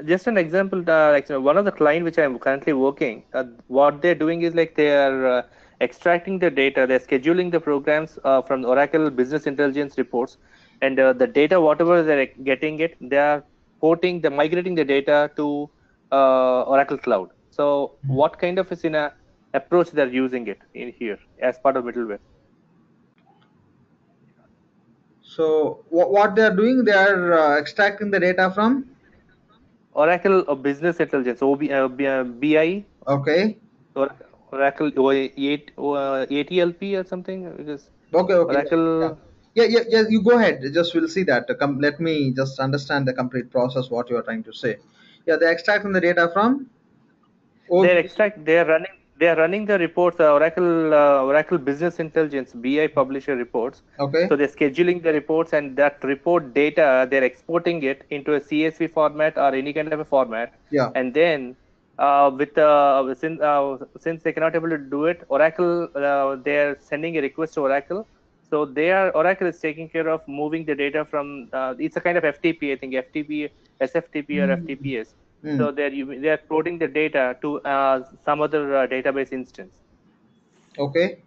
just an example. Uh, like one of the client which I'm currently working, uh, what they're doing is like they are uh, extracting the data, they're scheduling the programs uh, from Oracle Business Intelligence reports, and uh, the data, whatever they're getting it, they are porting, they're migrating the data to uh, Oracle Cloud. So, what kind of is in a approach they're using it in here as part of middleware? So what, what they are doing, they are uh, extracting the data from. Oracle uh, Business Intelligence, OB, uh, B- uh, BI, Okay. or Oracle O- eight- uh, ATLP or something. Because Okay. Okay. Oracle, Yeah, yeah, yeah. You go ahead. Just we'll see that. Come, let me just understand the complete process. What you are trying to say. Yeah, they're extracting the data from. O- they extract, they are running, they are running the reports. Uh, Oracle, uh, Oracle Business Intelligence BI publisher reports. Okay. So they're scheduling the reports, and that report data they're exporting it into a CSV format or any kind of a format. Yeah. and then uh, with uh, since uh, since they cannot able to do it, Oracle uh, they are sending a request to Oracle. So they are Oracle is taking care of moving the data from uh, it's a kind of FTP I think FTP SFTP or FTPS. Hmm. So they're u- they're porting the data to uh, some other uh, database instance. Okay.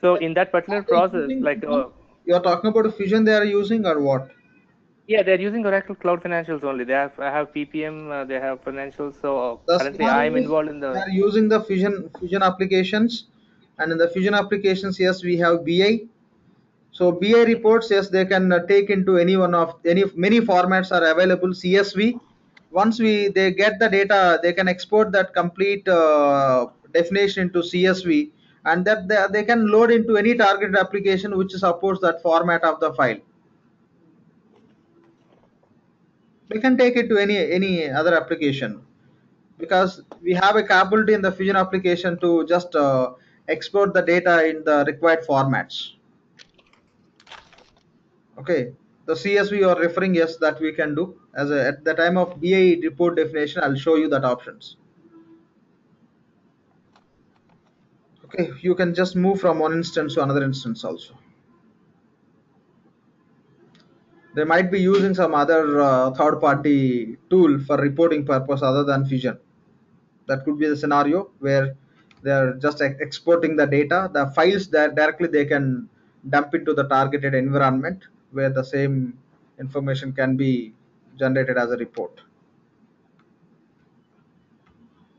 So in that particular process, like uh, You are talking about a fusion they are using or what? yeah, they're using Oracle Cloud Financials only. They have I have PPM, uh, they have financials. So uh, The currently I'm involved in the. They're using the fusion fusion applications, and in the fusion applications, yes, we have BI. So BI reports, yes, they can take into any one of any many formats are available. CSV. Once we they get the data, they can export that complete uh, definition into CSV, and that they, they can load into any targeted application which supports that format of the file. They can take it to any any other application because we have a capability in the fusion application to just uh, export the data in the required formats. Okay. The csv you are referring yes that we can do as a, at the time of ba report definition i'll show you that options. Okay you can just move from one instance to another instance also. They might be using some other uh, third party tool for reporting purpose other than fusion that could be the scenario where they're just ex- exporting the data. The files that directly they can dump into the targeted environment where the same information can be generated as a report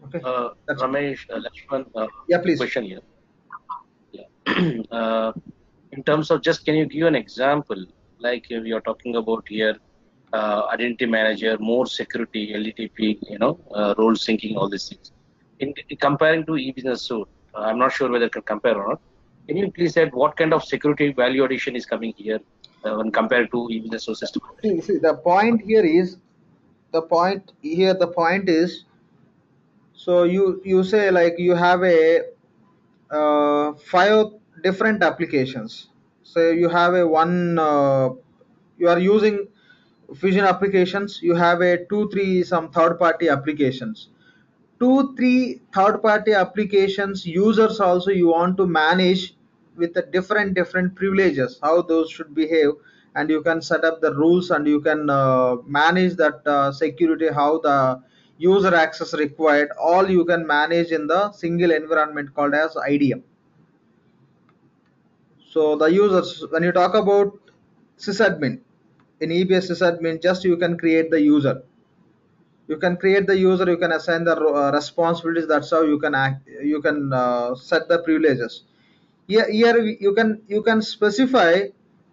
okay Uh, Ramesh, uh, Lakshman, uh, yeah please question here. Yeah. uh, in terms of just, can you give an example? Like uh, you're talking about here, uh, identity manager, more security, LDTP, you know, uh, role syncing, all these things. In, in comparing to e-business suite, I'm not sure whether it can compare or not. Can you please add what kind of security value addition is coming here when compared to e-business suite system? see, see the point here is the point here the point is so you you say like you have a uh, five different applications so you have a one uh, you are using fusion applications you have a two three some third party applications two three third party applications users also you want to manage with the different different privileges how those should behave. And you can set up the rules and you can uh, manage that uh, security how the user access required. All you can manage in the single environment called as idm so the users when you talk about sysadmin in ebs sysadmin just you can create the user. You can create the user you can assign the uh, responsibilities that's how you can act you can uh, set the privileges here, here you can you can specify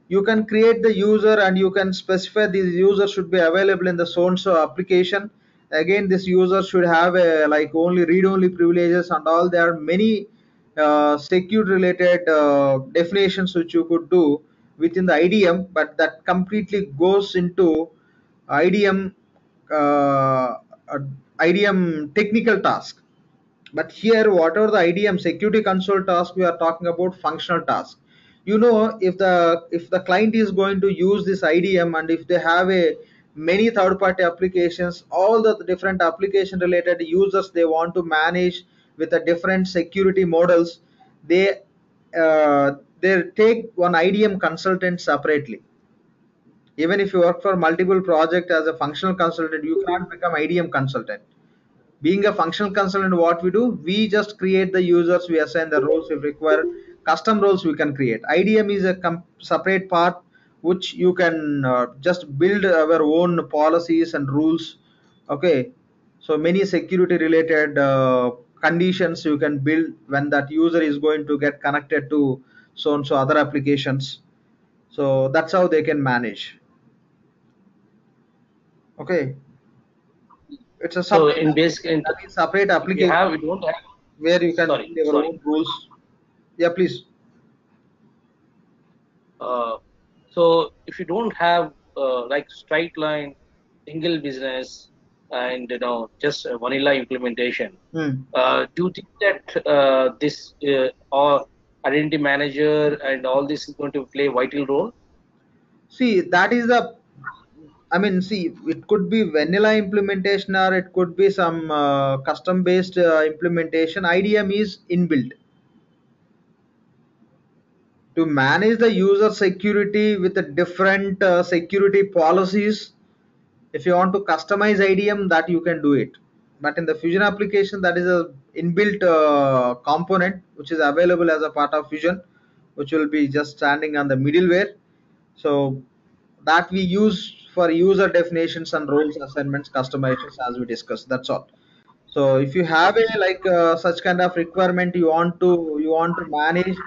you can create the user and you can specify this user should be available in the so and so application. Again this user should have a like only read only privileges and all. There are many uh, security related uh, definitions which you could do within the idm but that completely goes into idm uh, uh, idm technical task but here whatever the idm security console task we are talking about functional task. You know if the if the client is going to use this idm and if they have a many third party applications all the different application related users they want to manage with the different security models they uh, they take one idm consultant separately. Even if you work for multiple project as a functional consultant you cannot become idm consultant being a functional consultant what we do we just create the users we assign the roles if required custom roles we can create. Idm is a separate part which you can uh, just build our own policies and rules okay? So many security related uh, conditions you can build when that user is going to get connected to so and so other applications. So that's how they can manage. Okay it's a So separate, in basic, in, separate application have, we don't have, where you can sorry, your sorry. own rules yeah please Uh, so if you don't have uh, like straight line, single business, and you know just a vanilla implementation, Hmm. uh, do you think that uh, this uh, or identity manager and all this is going to play a vital role? see that is the i mean see it could be vanilla implementation or it could be some uh, custom based uh, implementation. Idm is inbuilt. To manage the user security with the different uh, security policies if you want to customize idm that you can do it. But in the fusion application that is a inbuilt uh, component which is available as a part of fusion which will be just standing on the middleware. So that we use for user definitions and roles assignments customizations as we discussed that's all. So if you have a like uh, such kind of requirement you want to you want to manage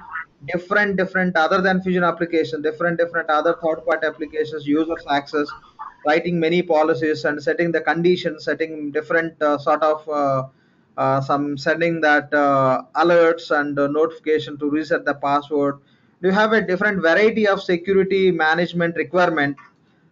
different different other than fusion application different different other third party applications users access writing many policies and setting the conditions setting different uh, sort of uh, uh, some sending that uh, alerts and uh, notification to reset the password. You have a different variety of security management requirement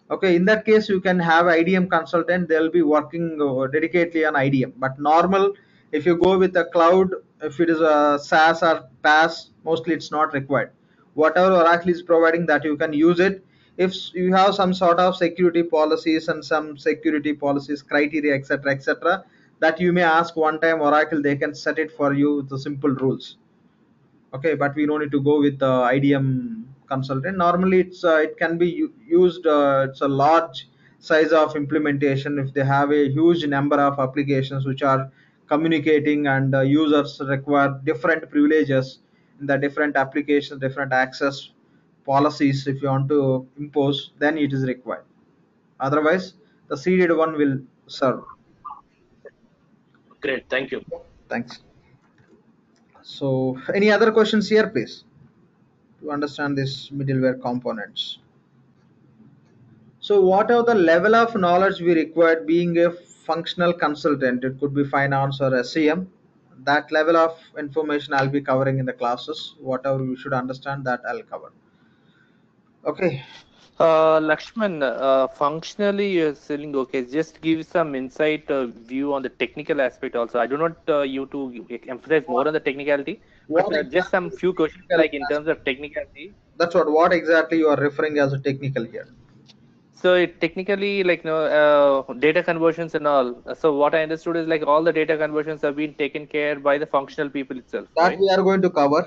okay in that case you can have idm consultant. They'll be working uh, dedicatedly on idm but normal if you go with a cloud if it is a saas or paas mostly it's not required. Whatever oracle is providing that you can use it. If you have some sort of security policies and some security policies criteria etc etc that you may ask one time oracle they can set it for you with the simple rules. Okay but we don't need to go with the idm consultant. Normally it's uh, it can be u- used uh, it's a large size of implementation. If they have a huge number of applications which are communicating and uh, users require different privileges in the different applications different access policies if you want to impose then it is required. Otherwise the seeded one will serve. Great, thank you. thanks. So any other questions here please to understand this middleware components. So what are the level of knowledge we required being a functional consultant? It could be finance or SCM that level of information i'll be covering in the classes. Whatever you should understand that i'll cover. Okay. Uh, Lakshman, uh, functionally you're selling okay. Just give some insight uh, view on the technical aspect also. I do not uh, you to emphasize more on the technicality, What uh, just some few questions like in terms of technicality. that's what what exactly you are referring as a technical here So it technically like you know uh, data conversions and all. So what I understood is like all the data conversions have been taken care by the functional people itself. that right? we are going to cover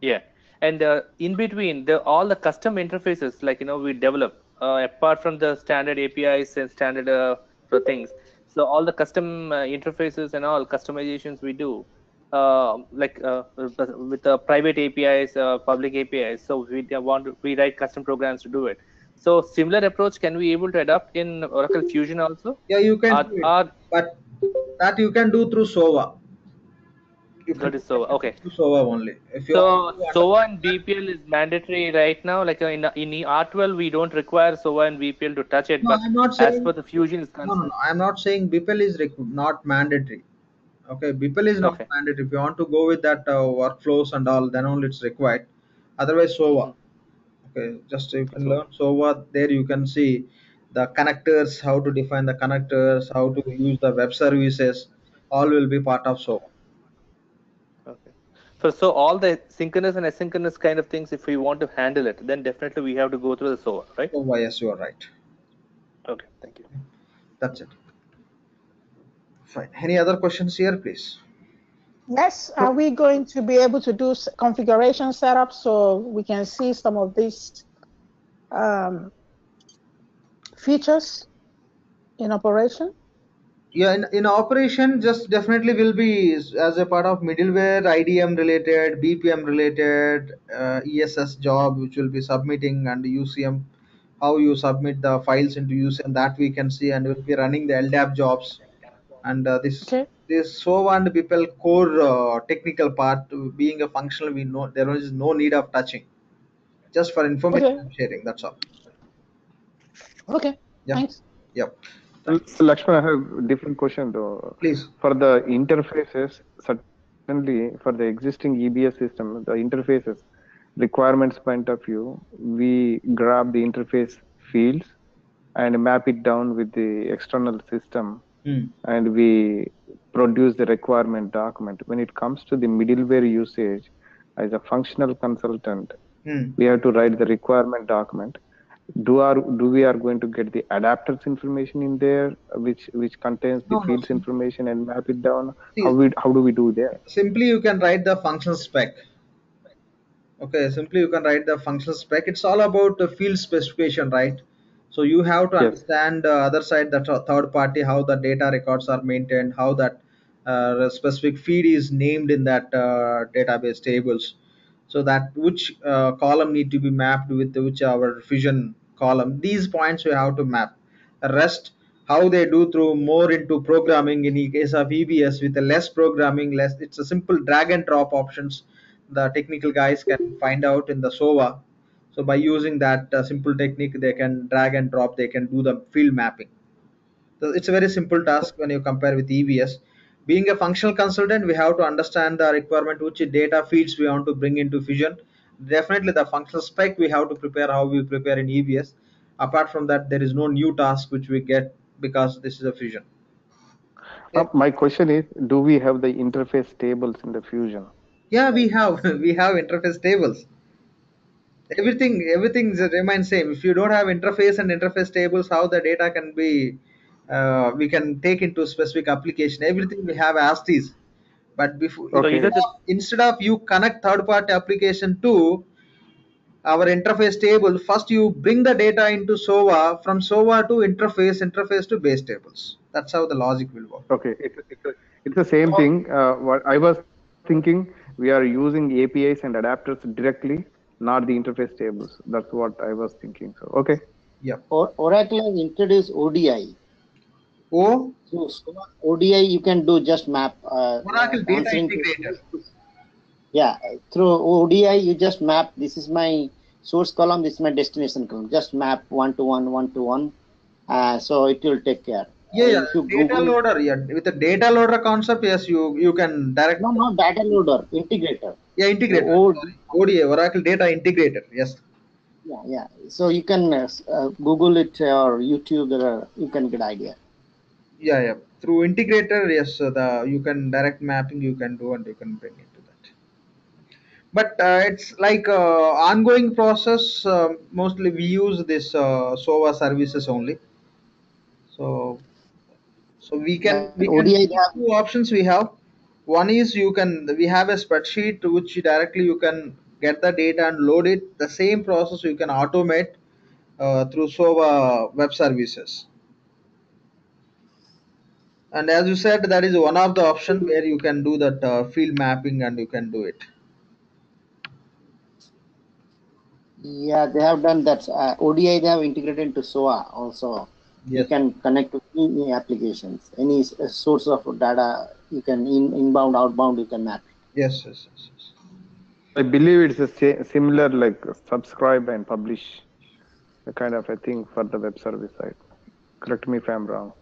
Yeah, and uh, in between the all the custom interfaces like you know we develop uh, apart from the standard APIs and standard uh, for things. So all the custom uh, interfaces and all customizations we do, like uh, with the private APIs, uh, public APIs. So we want to, we write custom programs to do it. So similar approach can we able to adopt in Oracle Fusion also? yeah you can Or, it, or but that you can do through sova you that is so okay. sova only So SOA and BPEL is mandatory right now. Like uh, in in R12, we don't require SOA and BPEL to touch it, No, but I'm not saying, as per the Fusion is no, no, no. I'm not saying BPEL is requ- not mandatory. Okay, BPEL is not Okay. mandatory. If you want to go with that uh, workflows and all, then only it's required. Otherwise, SOVA. Okay, just you can learn SOVA. There you can see the connectors, how to define the connectors, how to use the web services. All will be part of SOVA. okay. So so all the synchronous and asynchronous kind of things, if we want to handle it, then definitely we have to go through the SOA, right? SOVA, yes, you are right. Okay, thank you. That's it. Fine. Any other questions here, please? Yes, are we going to be able to do configuration setup so we can see some of these um, features in operation? Yeah, in, in operation, just definitely will be as a part of middleware, IDM related, BPM related, uh, ESS job, which will be submitting and UCM, how you submit the files into UCM, that we can see, and we'll be running the LDAP jobs. And uh, this Okay. this SOA and people core uh, technical part, being a functional, we know there is no need of touching, just for information Okay. sharing. That's all. Okay. Yeah. Thanks. Yep. Lakshman, I have a different question though. Please. For the interfaces, certainly for the existing EBS system, the interfaces requirements point of view, we grab the interface fields and map it down with the external system Hmm. and we produce the requirement document. When it comes to the middleware usage, as a functional consultant, Hmm. we have to write the requirement document. Do our do we are going to get the adapters information in there, which which contains the No, no. fields information and map it down? See- How we how do we do there? simply you can write the function spec okay simply you can write the function spec it's all about the field specification right so you have to Yes. understand the other side the th- third party how the data records are maintained how that uh, specific feed is named in that uh, database tables. So that which uh, column need to be mapped with which our fusion column. These points we have to map. The rest how they do through more into programming. In the case of ebs with a less programming less it's a simple drag and drop options. The technical guys can find out in the SOA so by using that uh, simple technique they can drag and drop they can do the field mapping so it's a very simple task when you compare with EBS. Being a functional consultant, we have to understand the requirement which data feeds we want to bring into Fusion. Definitely the functional spec we have to prepare how we prepare in EBS. Apart from that, there is no new task which we get because this is a Fusion. Uh, my question is, do we have the interface tables in the Fusion? Yeah, we have we have interface tables. Everything everything remains same. If you don't have interface and interface tables, how the data can be uh, we can take into specific application. Everything we have as is. But before Okay. either the instead of you connect third party application to our interface table, first you bring the data into SOA, from SOA to interface, interface to base tables. That's how the logic will work. Okay, it's, it's, a, it's the same thing. Uh, what I was thinking, we are using APIs and adapters directly, not the interface tables. That's what I was thinking. So, okay. Yeah. Or, Oracle has introduced ODI. O So, so ODI you can do just map. Uh, Oracle Data answering Integrator. Yeah, through ODI you just map. This is my source column. This is my destination column. Just map one to one, one to one. Uh, so it will take care. Yeah, Uh, yeah. Data Google- loader. Yeah, with the data loader concept, yes, you you can direct. No, no, data loader, integrator. Yeah, integrator. O- Sorry. ODI, Oracle Data Integrator. Yes. Yeah, yeah. So you can uh, uh, Google it or YouTube. There are, you can get idea. Yeah, yeah. Through integrator, yes, uh, the you can direct mapping you can do and you can bring it to that. But uh, it's like uh, ongoing process. Uh, mostly we use this uh, SOA services only. So, so we can we can ODI two options we have. One is you can we have a spreadsheet which directly you can get the data and load it. The same process you can automate uh, through SOA web services. And as you said, that is one of the option where you can do that uh, field mapping and you can do it. Yeah, they have done that. Uh, ODI they have integrated into SOA also. You can connect to any applications, any uh, source of data. You can in, inbound, outbound. You can map. Yes, yes, yes, yes. I believe it's a similar like subscribe and publish a kind of a thing for the web service side. Correct me if I'm wrong.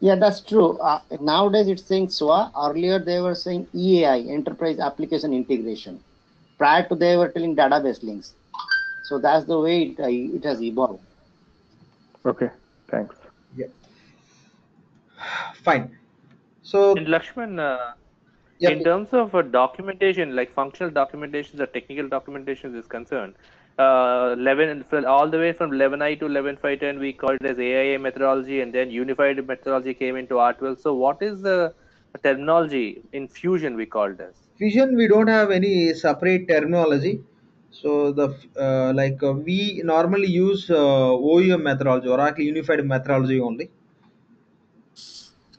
Yeah, that's true. Uh, nowadays it's saying SOA. Earlier they were saying EAI, Enterprise Application Integration. Prior to they were telling database links. So that's the way it, uh, it has evolved. Okay, thanks. Yeah. Fine. So in Lakshman, uh, Yeah, in terms of uh, documentation, like functional documentations or technical documentations is concerned, uh, 11 all the way from 11i to 11.510 we called it as AIM methodology, and then unified methodology came into R12. So what is the terminology in Fusion we called as? Fusion, we don't have any separate terminology. So the uh, like uh, we normally use uh, OUM methodology, Oracle Unified Methodology only,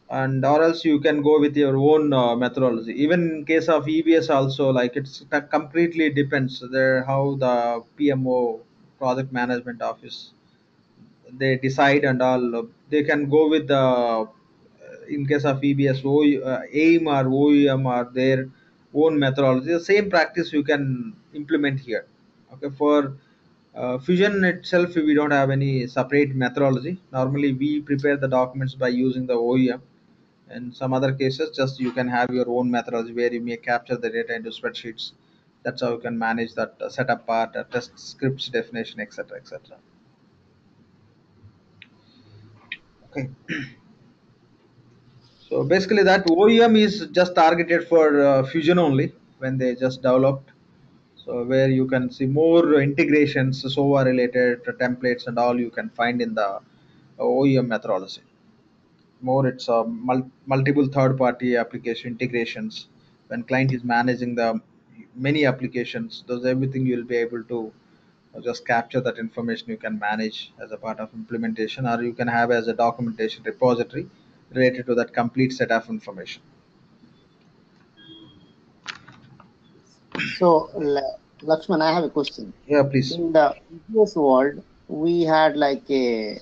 and or else you can go with your own uh, methodology. Even in case of EBS also, like it's that completely depends there how the PMO project management office they decide and all. They can go with the uh, in case of EBS, o, uh, AIM or OUM or their own methodology. The same practice you can implement here. Okay, for uh, Fusion itself, we don't have any separate methodology. Normally, we prepare the documents by using the OUM. In some other cases, just you can have your own methodology where you may capture the data into spreadsheets. That's how you can manage that uh, setup part, uh, test scripts definition, etc., etc. Okay. So basically, that OUM is just targeted for uh, Fusion only when they just developed. So where you can see more integrations, SOA related templates and all you can find in the OUM methodology. More it's a mul- multiple third-party application integrations. When client is managing the many applications, those everything you'll be able to just capture that information you can manage as a part of implementation, or you can have as a documentation repository related to that complete set of information. So, La- Lakshman, I have a question. Yeah, please. In the previous world, we had like a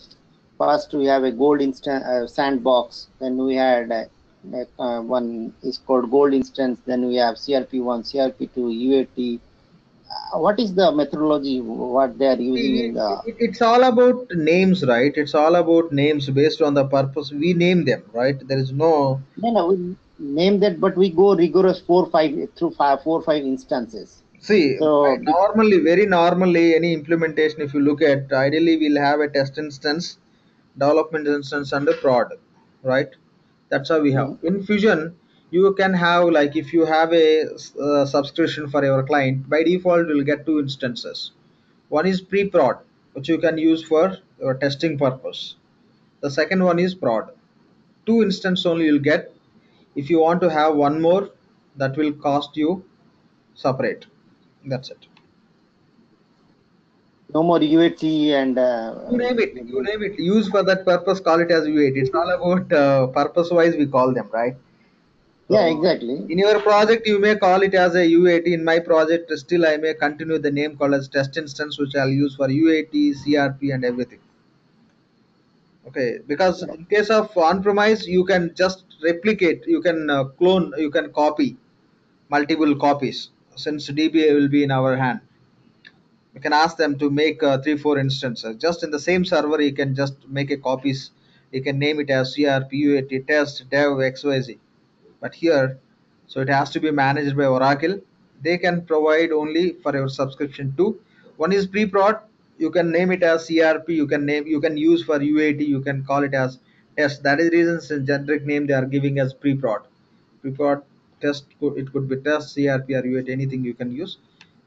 first we have a gold instant uh, sandbox, then we had uh, uh, one is called gold instance, then we have CRP1, CRP2, UAT. Uh, what is the methodology what they are using in the it's all about names, right? It's all about names based on the purpose. We name them, right? There is no. no no we name that but we go rigorous four five through five four five instances See, So- normally, very normally, any implementation, if you look at, ideally, we'll have a test instance, development instance, and a prod, right? That's how we have. In Fusion, you can have, like, if you have a uh, subscription for your client, by default, you'll get two instances. One is pre-prod, which you can use for your testing purpose. The second one is prod. Two instance only you'll get. If you want to have one more, that will cost you separate. That's it. No more UAT and uh, You name it. You name it. Use for that purpose. Call it as UAT. It's all about uh, purpose-wise. We call them right. yeah exactly In your project, you may call it as a UAT. In my project, still I may continue the name called as test instance, which I'll use for UAT, CRP, and everything. Okay, because in case of on-premise, you can just replicate, you can uh, clone, you can copy multiple copies. Since DBA will be in our hand, you can ask them to make uh, three, four instances. Just in the same server, you can just make a copies. You can name it as CRP, UAT, test, dev, XYZ but here so it has to be managed by oracle. They can provide only for your subscription too. One is pre-prod. You can name it as crp you can name you can use for uat you can call it as test. That is the reasons in generic name they are giving as pre-prod. Pre-prod test it could be test crp or uat anything you can use.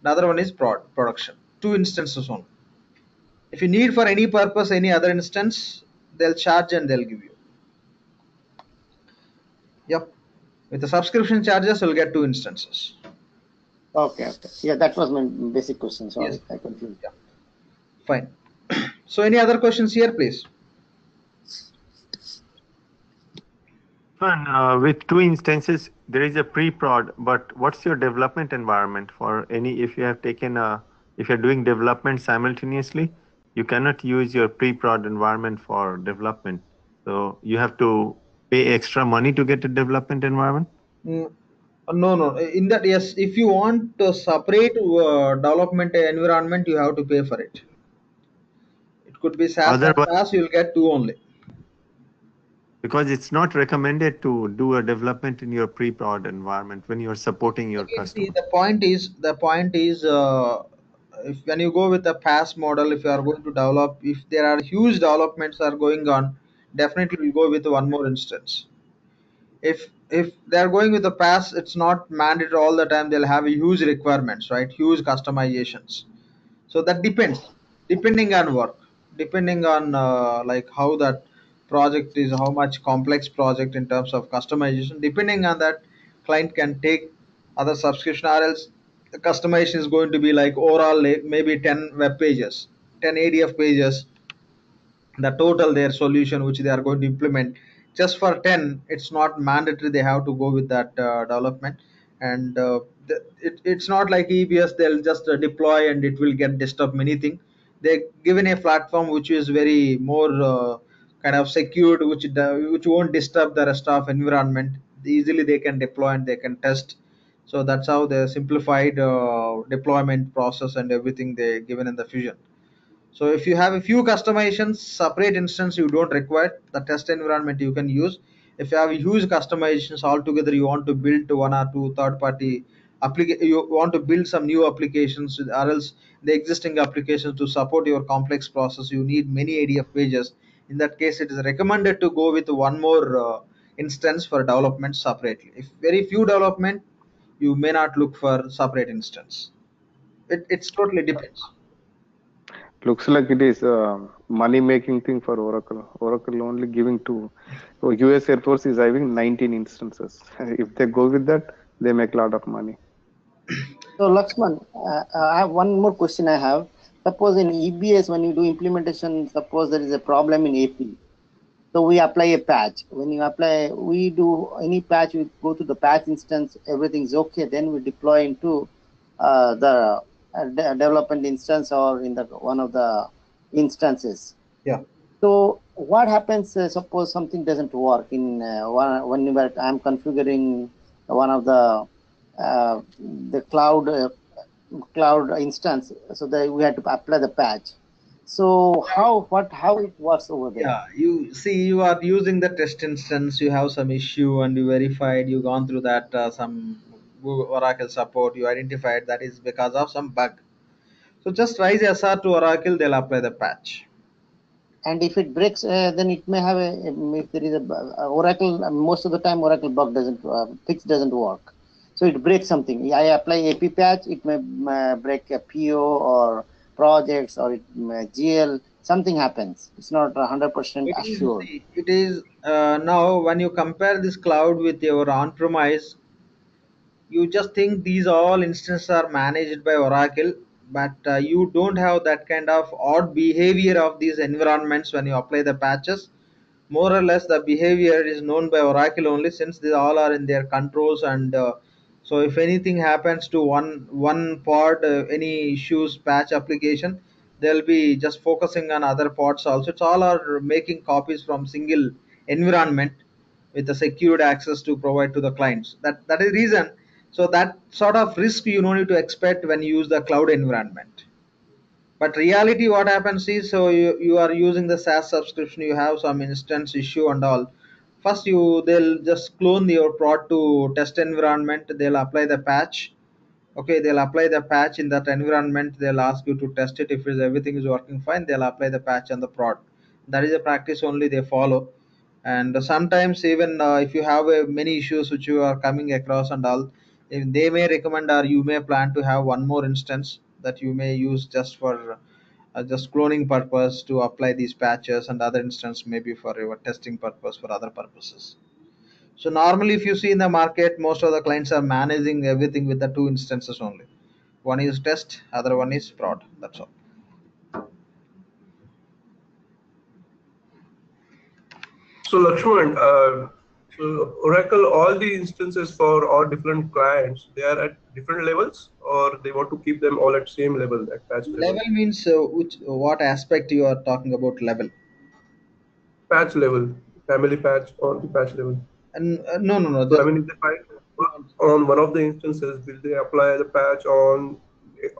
Another one is prod production two instances only if you need for any purpose any other instance they'll charge and they'll give you yep with the subscription charges, you'll get two instances. okay okay yeah that was my basic question sorry Yes. I confused Yeah. Fine. so, any other questions here, please? Fun. Uh, with two instances, there is a pre-prod, but what's your development environment for any? If you have taken a, if you're doing development simultaneously, you cannot use your pre-prod environment for development. So you have to pay extra money to get a development environment. Mm, no, no. In that, yes, if you want to separate uh, development environment, you have to pay for it. It could be SaaS Otherwise- SaaS, you'll get two only. Because it's not recommended to do a development in your pre-prod environment when you're supporting your Again, customer. see, the point is, the point is, uh, if when you go with a PaaS model, if you are going to develop, if there are huge developments are going on, definitely we'll go with one more instance. If if they are going with the PaaS, it's not mandatory all the time. They'll have huge requirements, right? Huge customizations. So that depends, depending on work, depending on uh, like how that project is, how much complex project in terms of customization. Depending on that, client can take other subscription or else the customization is going to be like overall maybe 10 web pages 10 adf pages the total their solution which they are going to implement. Just for 10 it's not mandatory they have to go with that uh, development. And uh, it, it's not like ebs they'll just uh, deploy and it will get disturb anything. They're given a platform which is very more uh, kind of secured which which won't disturb the rest of environment. Easily they can deploy and they can test so that's how the simplified uh, deployment process and everything they given in the fusion so if you have a few customizations, separate instance you don't require the test environment you can use. If you have huge customizations altogether, you want to build one or two third party application, you want to build some new applications or else the existing applications to support your complex process, you need many ADF pages. In that case, it is recommended to go with one more uh, instance for development separately. If very few development, you may not look for separate instance. It it's totally depends. Looks like it is a money making thing for Oracle. Oracle only giving to so US Air Force is having 19 instances. If they go with that, they make a lot of money. So Lakshman, uh, I have one more question I have. Suppose in EBS, when you do implementation, suppose there is a problem in AP. So we apply a patch. When you apply, we do any patch, we go to the patch instance, everything's okay. Then we deploy into uh, the uh, de- development instance or in the one of the instances. Yeah. So what happens? Uh, suppose something doesn't work in uh, one when I'm configuring one of the uh, the cloud uh, cloud instance, so that we had to apply the patch. So how what how it works over there? Yeah, you see, you are using the test instance. You have some issue, and you verified. You gone through that uh, some Oracle support. You identified that is because of some bug. So just raise SR to Oracle. They'll apply the patch. And if it breaks, uh, then it may have a if there is a uh, Oracle. Most of the time, Oracle bug doesn't uh, fix doesn't work. So it breaks something. I apply AP patch, it may uh, break a PO or projects or it GL. Something happens. It's not hundred percent It is, assured. see, it is uh, now when you compare this cloud with your on-premise, you just think these all instances are managed by Oracle, but uh, you don't have that kind of odd behavior of these environments when you apply the patches. More or less, the behavior is known by Oracle only, since they all are in their controls. And uh, so, if anything happens to one one pod, uh, any issues, patch application, they'll be just focusing on other pods also. It's all are making copies from single environment with the secured access to provide to the clients. That that is reason. So that sort of risk you don't need to expect when you use the cloud environment. But reality, what happens is, so you, you are using the SaaS subscription, you have some instance issue and all. First, you they'll just clone your prod to test environment. They'll apply the patch. Okay, they'll apply the patch in that environment. They'll ask you to test it. If everything is working fine, they'll apply the patch on the prod. That is a practice only they follow. And sometimes even uh, if you have uh, many issues which you are coming across and all, they may recommend or you may plan to have one more instance that you may use just for uh, just cloning purpose to apply these patches and other instance maybe for your testing purpose for other purposes. So normally if you see in the market most of the clients are managing everything with the two instances only. One is test other one is prod that's all. So Lakshman, uh, so Oracle, all the instances for all different clients, they are at different levels, or they want to keep them all at same level, at patch level. level means uh, which what aspect you are talking about level Patch level, family patch, or the patch level. and uh, no no no So I mean, if they find on one of the instances, will they apply the patch on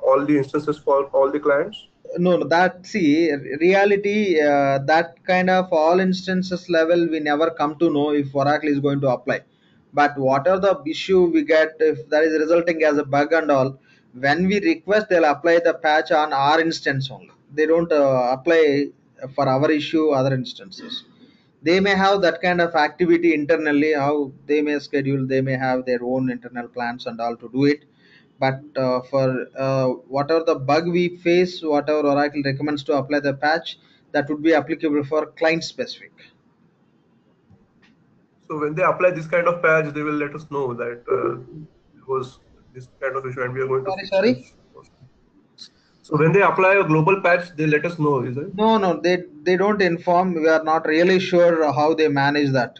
all the instances for all the clients? No no that see reality uh, that kind of all instances level we never come to know if oracle is going to apply. But what are the issue we get if that is resulting as a bug and all when we request they'll apply the patch on our instance only. They don't uh, apply for our issue other instances. They may have that kind of activity internally how they may schedule they may have their own internal plans and all to do it but uh, for uh, whatever the bug we face whatever oracle recommends to apply the patch that would be applicable for client specific So when they apply this kind of patch, they will let us know that uh, it was this kind of issue and we are going to Sorry, fix sorry? this. So when they apply a global patch, they let us know, is it? No, no, they they don't inform. We are not really sure how they manage that.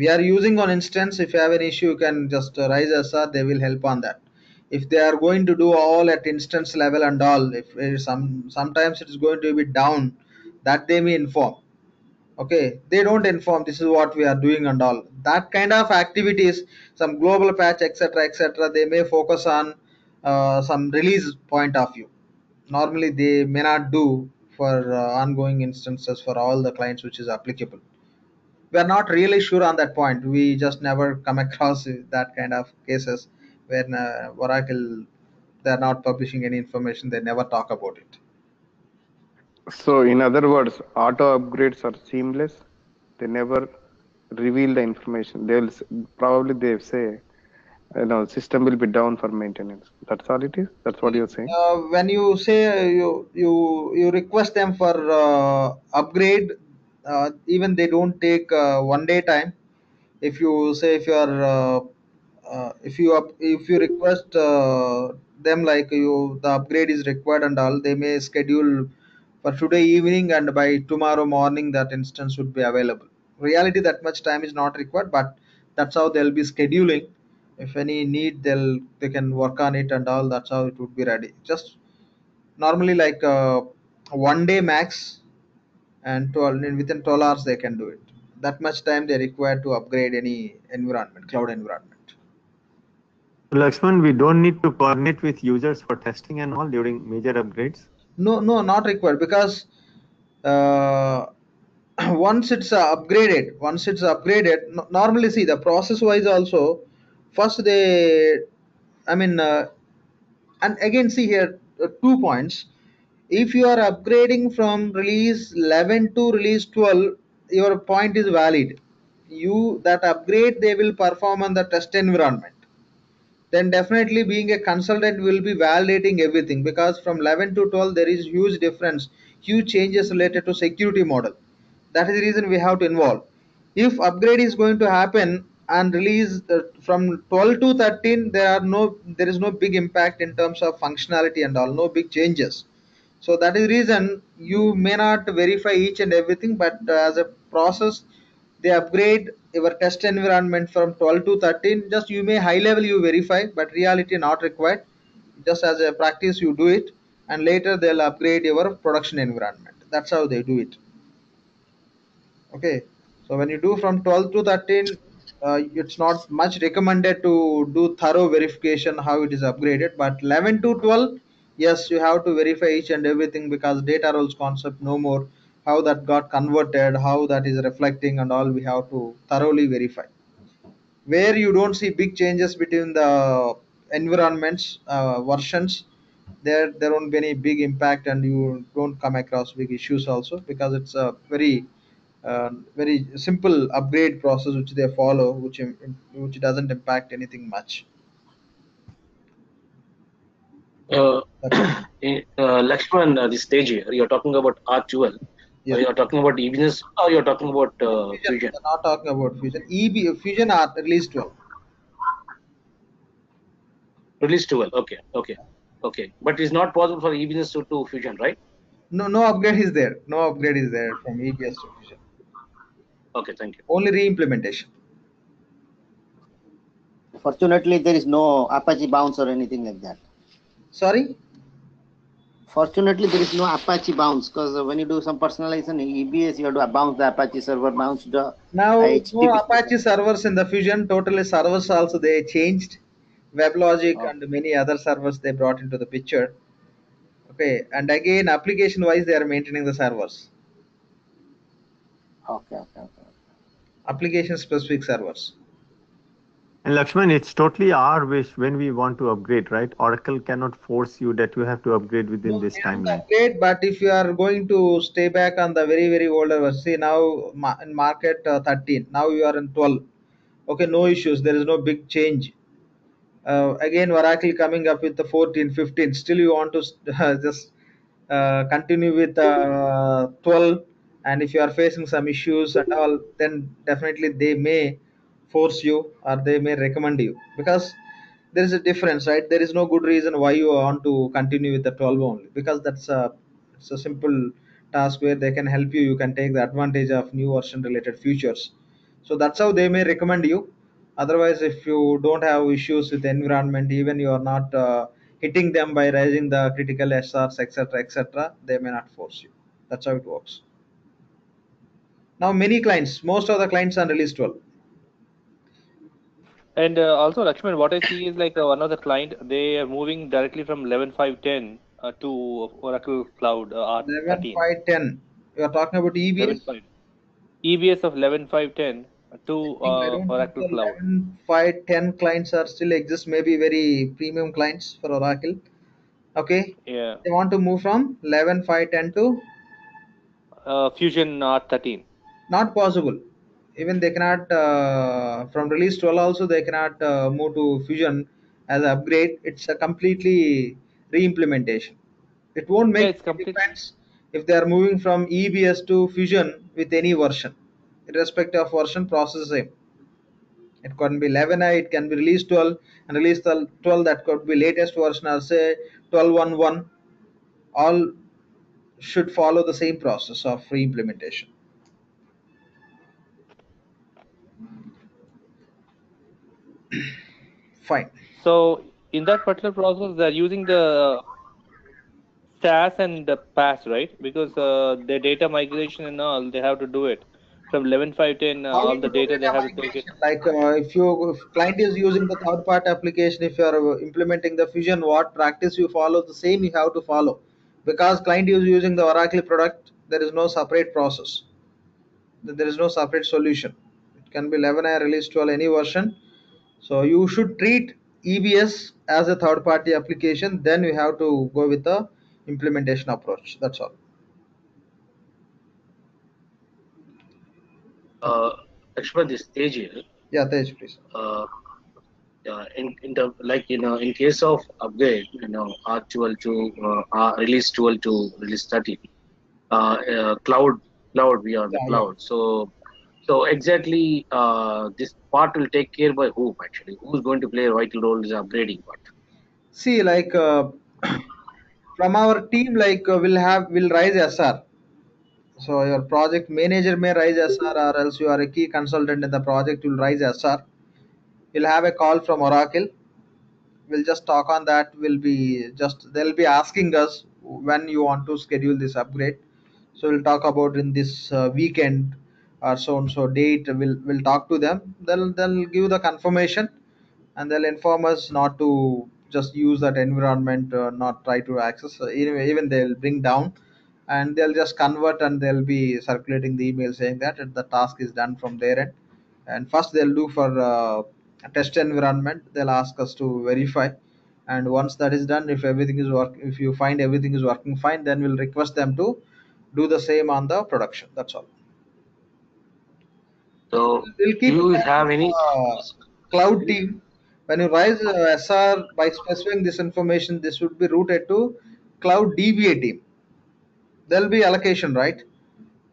We are using on instance. If you have an issue, you can just raise SR. They will help on that. If they are going to do all at instance level and all, if some sometimes it is going to be down, that they may inform. Okay, they don't inform. This is what we are doing and all. That kind of activities, some global patch, etc., etc. They may focus on uh, some release point of view normally they may not do for uh, ongoing instances for all the clients which is applicable we are not really sure on that point we just never come across that kind of cases when uh, oracle they are not publishing any information they never talk about it So in other words, auto upgrades are seamless. They never reveal the information. They'll probably they say, you know, system will be down for maintenance. That's all it is. That's what you're saying. uh, when you say uh, you you you request them for uh, upgrade uh, even they don't take uh, one day time. If you say if you are uh, uh, if you up, if you request uh, them like you the upgrade is required and all they may schedule for today evening and by tomorrow morning that instance would be available. Reality that much time is not required but that's how they'll be scheduling. If any need they'll they can work on it and all that's how it would be ready. Just normally like uh, one day max and 12 within 12 hours they can do it. That much time they require to upgrade any environment cloud environment. Lakshman, we don't need to coordinate with users for testing and all during major upgrades. no no not required because uh, once it's uh, upgraded once it's upgraded no- normally see the process wise also first they i mean uh, and again see here uh, two points if you are upgrading from release 11 to release 12 your point is valid. You that upgrade they will perform on the test environment. Then definitely being a consultant will be validating everything because from 11 to 12 there is huge difference huge changes related to security model. That is the reason we have to involve. If upgrade is going to happen and release uh, from 12 to 13 there are no there is no big impact in terms of functionality and all no big changes so that is the reason you may not verify each and everything but uh, as a process they upgrade your test environment from 12 to 13 just you may high level you verify but reality not required. Just as a practice you do it and later they'll upgrade your production environment. That's how they do it. Okay. So when you do from 12 to 13 uh, it's not much recommended to do thorough verification how it is upgraded but 11 to 12 yes you have to verify each and everything because data roles concept no more. How that got converted how that is reflecting and all we have to thoroughly verify. Where you don't see big changes between the environments uh, versions there there won't be any big impact and you don't come across big issues also because it's a very uh, very simple upgrade process which they follow which which doesn't impact anything much Uh, That's eh, uh, Lakshman, uh, this stage here, you're talking about R12, Yes. or you're talking about EBS, or you're talking about uh, fusion. fusion. We're not talking about fusion eb fusion are release 12 Release 12. Okay, okay, okay. But it's not possible for EBS to, to fusion, right? no no upgrade is there no upgrade is there from ebs to fusion Okay, thank you. only re-implementation Fortunately, there is no Apache bounce or anything like that. Sorry Fortunately, there is no Apache bounce because when you do some personalization in EBS, you have to bounce the Apache server, bounce the Now, HTTP no Apache servers in the Fusion, totally servers also they changed. WebLogic Oh. and many other servers they brought into the picture. Okay, and again, application wise, they are maintaining the servers, Okay, okay, okay. application specific servers. And Lakshman, it's totally our wish when we want to upgrade, right? Oracle cannot force you that you have to upgrade within No, this timeline. upgrade, but if you are going to stay back on the very, very older version, see now in market uh, 13, now you are in 12. Okay, no issues, there is no big change. uh, again Oracle coming up with the 14 15 still you want to uh, just uh, continue with uh, 12 and if you are facing some issues at all then definitely they may force you or they may recommend you. Because there is a difference right? There is no good reason why you want to continue with the 12 only. Because that's a it's a simple task where they can help you. You can take the advantage of new version related features. So that's how they may recommend you. Otherwise if you don't have issues with environment even you are not uh, hitting them by raising the critical srs etc etc they may not force you. That's how it works. Now many clients most of the clients are release 12 And uh, also, Lakshman, what I see is like uh, one of the client, they are moving directly from 11.5.10 uh, to Oracle Cloud uh, 11 R13. 5 10 you are talking about ebs 11.5. EBS of 11.5.10 to uh, Oracle Cloud. 11, 5, 10 clients are still exist, maybe very premium clients for Oracle. Okay, Yeah. they want to move from 11.5.10 to Uh, Fusion R13. not possible. Even they cannot, uh, from release 12 also, they cannot uh, move to Fusion as an upgrade. It's a completely re implementation. It won't Yeah, make it's any complete. difference if they are moving from EBS to Fusion with any version, irrespective of version, process same. It can be 11i, it can be release 12, and release 12 12 that could be latest version, I'll say 12.1.1. All should follow the same process of re Fine. So in that particular process, they're using the SaaS and the PaaS, right? Because uh, the data migration and all, they have to do it. From 11.5.10, uh, all the data they have to take it. Like uh, if you if client is using the third party application, if you are uh, implementing the Fusion, what practice you follow, the same you have to follow. Because client is using the Oracle product, there is no separate process. There is no separate solution. It can be 11i release 12 any version. So you should treat EBS as a third party application. Then you have to go with the implementation approach. That's all. Uh, Lakshman, this stage here, Yeah, Tej, please. uh, uh, in, in the, like, you know, in case of upgrade, you know, R12 to, uh, R, release 12 to release 13, uh, uh, cloud, cloud, we are the Yeah, yeah. cloud. So, so exactly, uh, this part will take care by whom actually? Who's going to play a vital role the upgrading part? See, like uh, from our team, like uh, we'll have we'll rise SR. So your project manager may rise SR, or else you are a key consultant in the project. You'll rise SR. You'll have a call from Oracle. We'll just talk on that. We'll be just they'll be asking us when you want to schedule this upgrade. So we'll talk about in this uh, weekend or so and so date. We'll we'll talk to them. They'll they'll give the confirmation and they'll inform us not to just use that environment uh, not try to access. Uh, even, even they'll bring down and they'll just convert and they'll be circulating the email saying that the task is done from their end. And first they'll do for uh, test environment. They'll ask us to verify. And once that is done if everything is work if you find everything is working fine then we'll request them to do the same on the production. That's all So, we'll keep you have any? uh, cloud team when you rise uh, SR by specifying this information, this would be routed to cloud DBA team. There'll be allocation, right?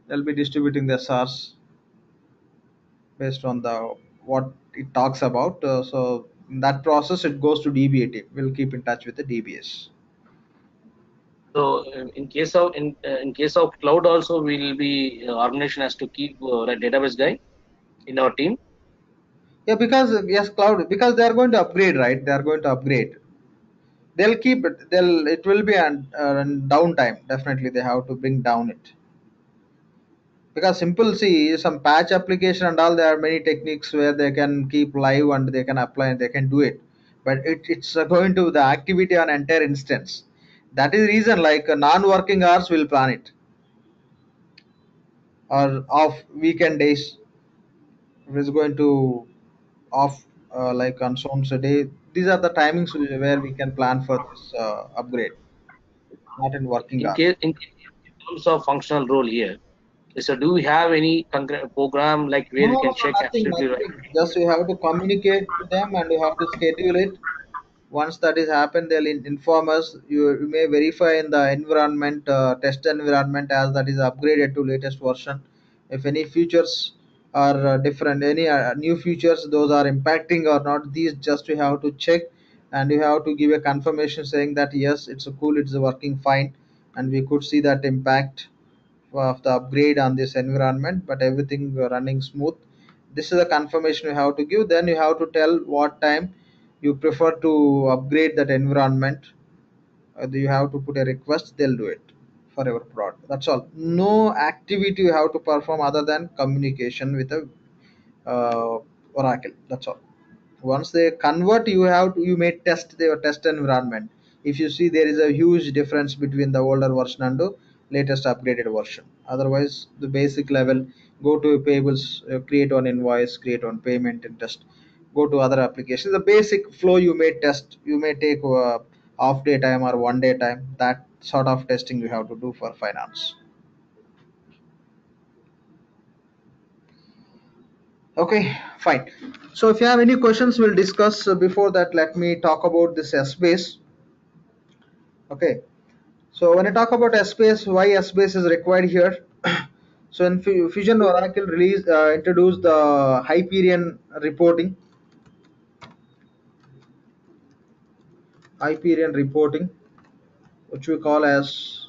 They'll be distributing the SRs based on the what it talks about. Uh, so in that process, it goes to DBA team. We'll keep in touch with the DBS. So, in case of in uh, in case of cloud also, we will be uh, organization has to keep uh, database guy in our team. Yeah, because yes, cloud because they are going to upgrade, right? They are going to upgrade. They'll keep it. They'll it will be an uh, downtime. Definitely, they have to bring down it. because simple see some patch application and all there are many techniques where they can keep live and they can apply and they can do it but it, it's uh, going to the activity on entire instance that is reason like uh, non-working hours will plan it or off weekend days if it's going to off uh, like on so and so day these are the timings where we can plan for this uh, upgrade not in working In hours case in terms of functional role here, so do we have any program like where No, we no, can no, check nothing, absolutely nothing. right? Just you have to communicate to them and you have to schedule it. Once that is happened, they'll in- inform us. You, you may verify in the environment, uh, test environment as that is upgraded to latest version. If any features are uh, different. Any uh, new features those are impacting or not these just you have to check. And you have to give a confirmation saying that yes it's cool it's working fine. And we could see that impact of the upgrade on this environment but everything running smooth. This is a confirmation you have to give. Then you have to tell what time you prefer to upgrade that environment. Uh, you have to put a request they'll do it for your product that's all. No activity you have to perform other than communication with a uh, oracle. That's all. Once they convert you have to you may test their test environment. If you see there is a huge difference between the older version and the latest upgraded version. Otherwise the basic level go to payables uh, create on invoice create on payment and test. Go to other applications. The basic flow you may test you may take uh, off day time or one day time that sort of testing you have to do for finance. Okay fine. So if you have any questions we'll discuss uh, before that let me talk about this Essbase. Okay so when i talk about Essbase why Essbase is required here? So in fusion oracle release uh, introduced the hyperion reporting hyperion reporting which we call as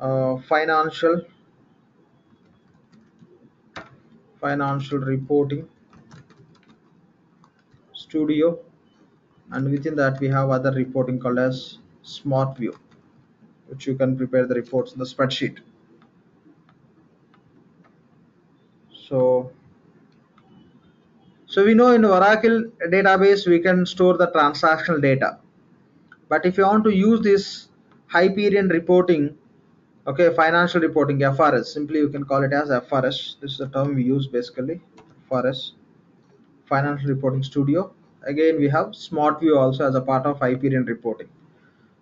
uh, financial financial reporting studio. And within that we have other reporting called as smart view which you can prepare the reports in the spreadsheet. So so we know in oracle database we can store the transactional data. But if you want to use this hyperion reporting okay financial reporting frs simply you can call it as frs this is the term we use basically frs financial reporting studio. Again we have smart view also as a part of hyperion reporting.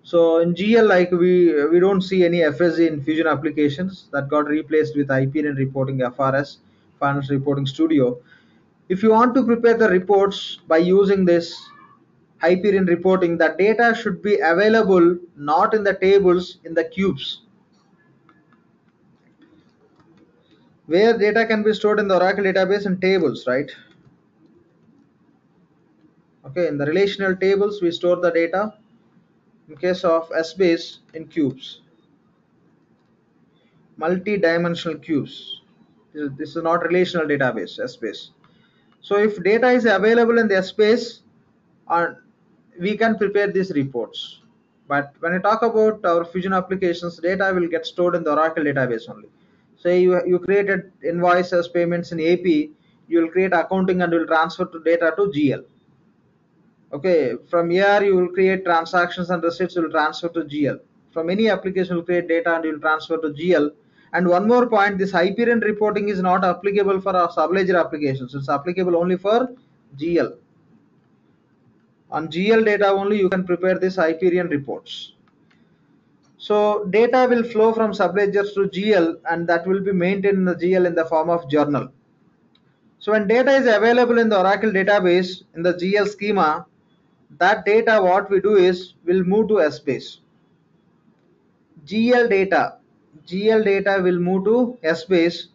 So in gl like we we don't see any fsg in fusion applications that got replaced with hyperion reporting frs financial reporting studio if you want to prepare the reports by using this hyperion reporting the data should be available not in the tables in the cubes where data can be stored in the Oracle database in tables, right? Okay, in the relational tables, we store the data. In case of Essbase, in cubes, multi-dimensional cubes. This is not relational database, Essbase. So if data is available in the Essbase, uh, we can prepare these reports. But when I talk about our Fusion applications, data will get stored in the Oracle database only. Say you, you created invoices payments in ap you will create accounting and will transfer to data to gl okay from here you will create transactions and receipts will transfer to gl from any application you will create data and you will transfer to gl and one more point this hyperion reporting is not applicable for our subledger applications it's applicable only for gl on gl data only you can prepare this hyperion reports so data will flow from subledgers to GL and that will be maintained in the GL in the form of journal. So when data is available in the Oracle database in the GL schema, that data what we do is we'll move to Essbase. GL data, GL data will move to Essbase.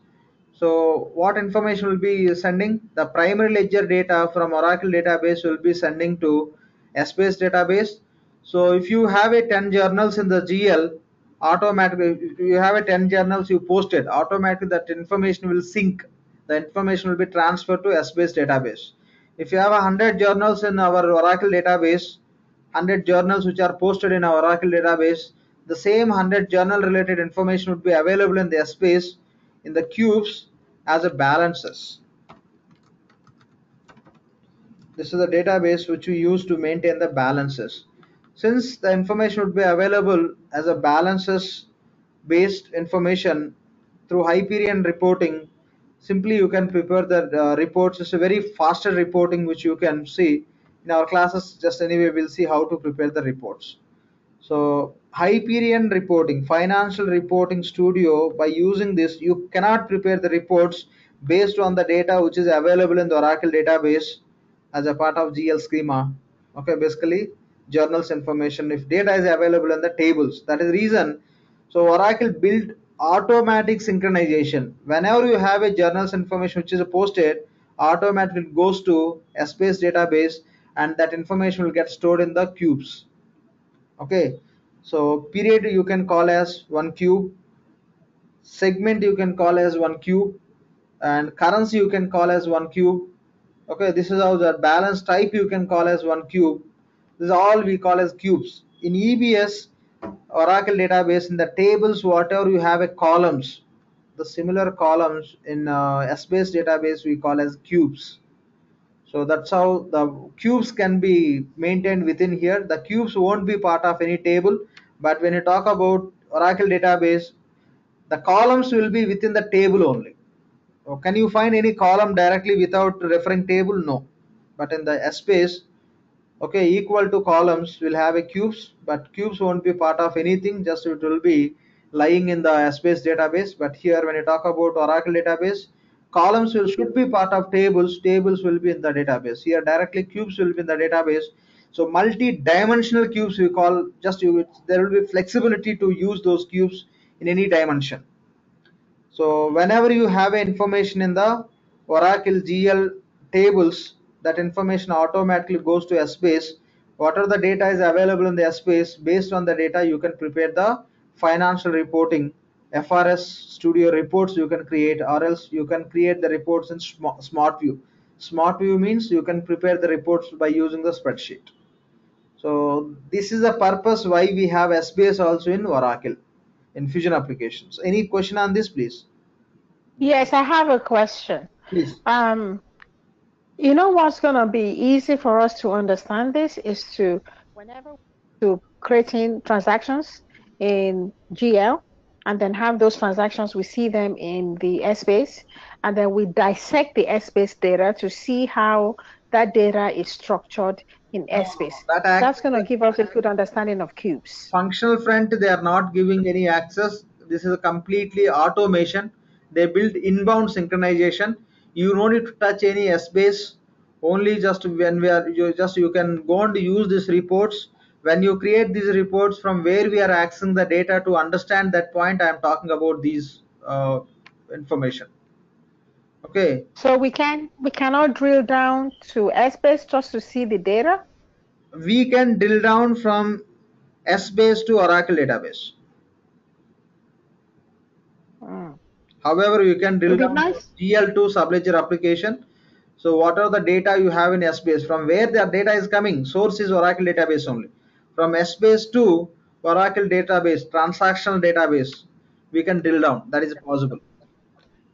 So what information will be sending? The primary ledger data from Oracle database will be sending to Essbase database so if you have a 10 journals in the GL, automatically, you have a 10 journals you posted, automatically that information will sync. The information will be transferred to Essbase database. If you have 100 journals in our Oracle database, 100 journals which are posted in our Oracle database, the same 100 journal related information would be available in the Essbase, in the cubes as a balances. This is the database which we use to maintain the balances since the information would be available as a balances based information through Hyperion reporting, simply you can prepare the uh, reports. It's a very faster reporting which you can see in our classes. Just anyway, we'll see how to prepare the reports. So Hyperion reporting, financial reporting studio, by using this, you cannot prepare the reports based on the data which is available in the Oracle database as a part of GL schema. Okay, basically journals information if data is available in the tables that is the reason so oracle built automatic synchronization. Whenever you have a journals information which is posted, automatically goes to Essbase database and that information will get stored in the cubes. Okay, so period you can call as one cube, segment you can call as one cube, and currency you can call as one cube. Okay, this is how the balance type you can call as one cube. This is all we call as cubes. In EBS, Oracle database, in the tables, whatever you have a columns, the similar columns in uh, Essbase database we call as cubes. So that's how the cubes can be maintained within here. The cubes won't be part of any table, but when you talk about Oracle database, the columns will be within the table only. Can you find any column directly without referring table? No. But in the Essbase, okay, equal to columns will have a cubes, but cubes won't be part of anything, just it will be lying in the Essbase database. But here, when you talk about Oracle database, columns will should be part of tables, tables will be in the database. Here, directly cubes will be in the database. So multi-dimensional cubes we call just you, there will be flexibility to use those cubes in any dimension. So whenever you have information in the Oracle GL tables, that information automatically goes to Essbase. Whatever the data is available in the Essbase, based on the data, you can prepare the financial reporting, FRS Studio reports you can create, or else you can create the reports in Smart View. Smart View means you can prepare the reports by using the spreadsheet. So this is the purpose why we have Essbase also in Oracle in Fusion applications. Any question on this, please? Yes, I have a question. Please. Um, you know what's going to be easy for us to understand this is to whenever to creating transactions in GL and then have those transactions we see them in the Essbase and then we dissect the Essbase data to see how that data is structured in Essbase. That That's going to give us a good understanding of cubes. functional front they are not giving any access. This is a completely automation. They build inbound synchronization. You don't need to touch any Essbase only just when we are you just you can go and use these reports. When you create these reports from where we are accessing the data to understand that point i am talking about these uh, information okay So we can we cannot drill down to Essbase just to see the data. we can drill down from Essbase to Oracle database. Mm. However, you can drill down to nice. GL2 subledger application. So whatever the data you have in Essbase, from where the data is coming, source is Oracle database only. From Essbase to Oracle database, transactional database, we can drill down. That is possible.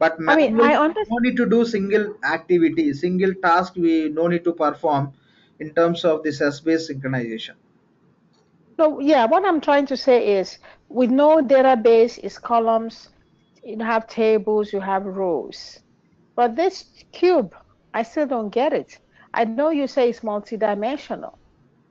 But I mean, I no need to do single activity, single task. We no need to perform in terms of this Essbase synchronization. So yeah, what I'm trying to say is with no database is columns, you have tables, you have rows. But this cube, I still don't get it. I know you say it's multidimensional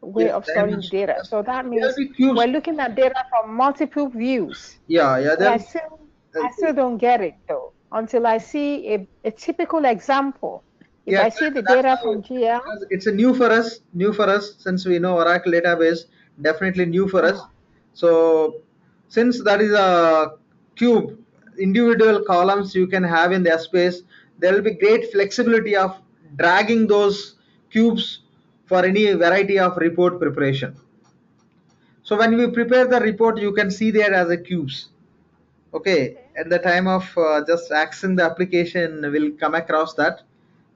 way Yes, of storing data. So that means we're looking at data from multiple views. Yeah, yeah. I still I uh, still don't get it though until I see a, a typical example. If yeah, I see the data from GL, it's a new for us, new for us since we know Oracle database, definitely new for us. So since that is a cube, individual columns you can have in their space, there will be great flexibility of dragging those cubes for any variety of report preparation. So when we prepare the report, you can see there as a cubes. Okay, at the time of uh, just accessing the application, will come across that.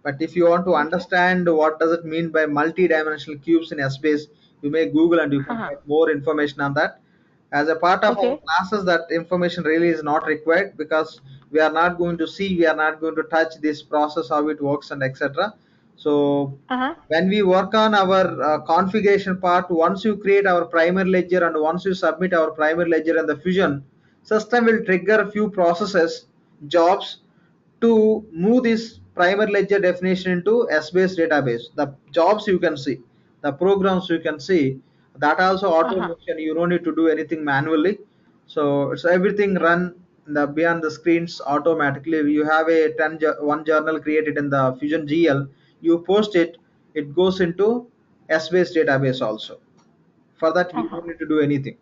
But if you want to understand what does it mean by multi-dimensional cubes in Essbase, you may Google and you can Uh-huh. get more information on that. As a part of our classes, that information really is not required because we are not going to see, we are not going to touch this process, how it works and etc. So uh-huh. when we work on our uh, configuration part once you create our primary ledger and once you submit our primary ledger in the fusion system will trigger a few processes jobs to move this primary ledger definition into Essbase database. The jobs you can see the programs you can see that also automation you don't need to do anything manually. So it's everything run in the beyond the screens automatically. You have a 10 one journal created in the fusion gl you post it it goes into Essbase database also. For that you Uh-huh. don't need to do anything.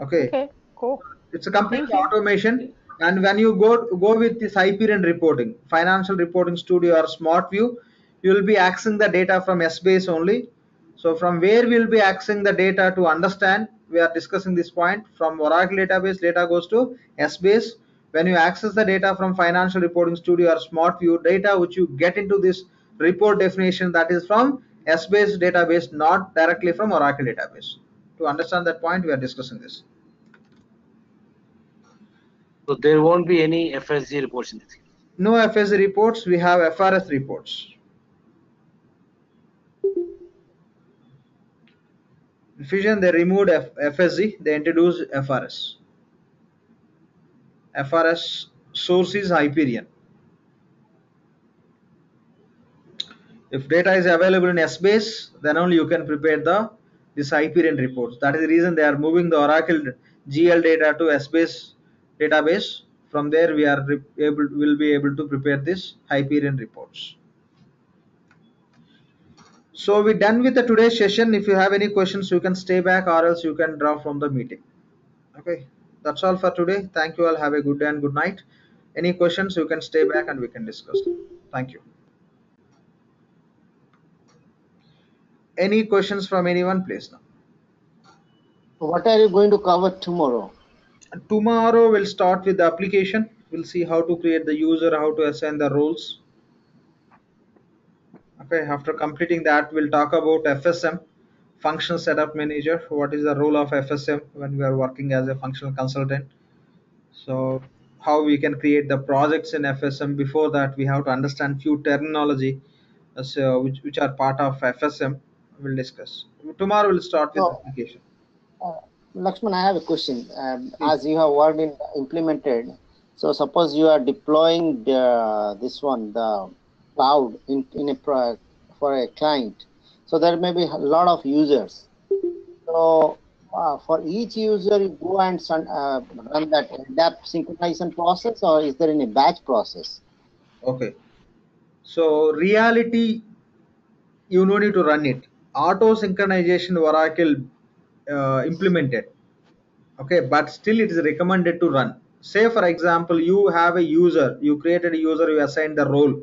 Okay? Okay, cool. it's a complete automation. And when you go go with this Hyperion reporting, financial reporting studio or SmartView, you will be accessing the data from Essbase only. So from where we'll be accessing the data to understand, we are discussing this point from Oracle database, data goes to Essbase. When you access the data from financial reporting studio or SmartView, data which you get into this report definition that is from Essbase database, not directly from Oracle database. To understand that point, we are discussing this. So there won't be any FSG reports in this. No FSG reports, we have FRS reports. Fusion, they removed F FSG, they introduced FRS. FRS source is Hyperion. If data is available in Essbase, then only you can prepare the this Hyperion reports. That is the reason they are moving the Oracle GL data to Essbase database. From there, we are able will be able to prepare this Hyperion reports. So we're done with the today's session. If you have any questions, you can stay back or else you can drop from the meeting. Okay, that's all for today. Thank you all. Have a good day and good night. Any questions, you can stay back and we can discuss. Thank you. Any questions from anyone, please now. What are you going to cover tomorrow? Tomorrow we'll start with the application. We'll see how to create the user, how to assign the roles. Okay, after completing that, we'll talk about FSM, Function Setup Manager. What is the role of FSM when we are working as a functional consultant? So how we can create the projects in FSM. Before that, we have to understand few terminology uh, so which, which are part of FSM. We'll discuss. Tomorrow we'll start with So- application. Uh, Lakshman, I have a question. Um, as you have already implemented, so suppose you are deploying the, this one, the cloud in, in a pro, for a client. So there may be a lot of users. So uh, for each user, you go and uh, run that LDAP synchronization process, or is there any batch process? Okay. So reality, you no need to run it. Auto synchronization Oracle uh, implemented. Okay, but still it is recommended to run. Say for example, you have a user, you created a user, you assign the role.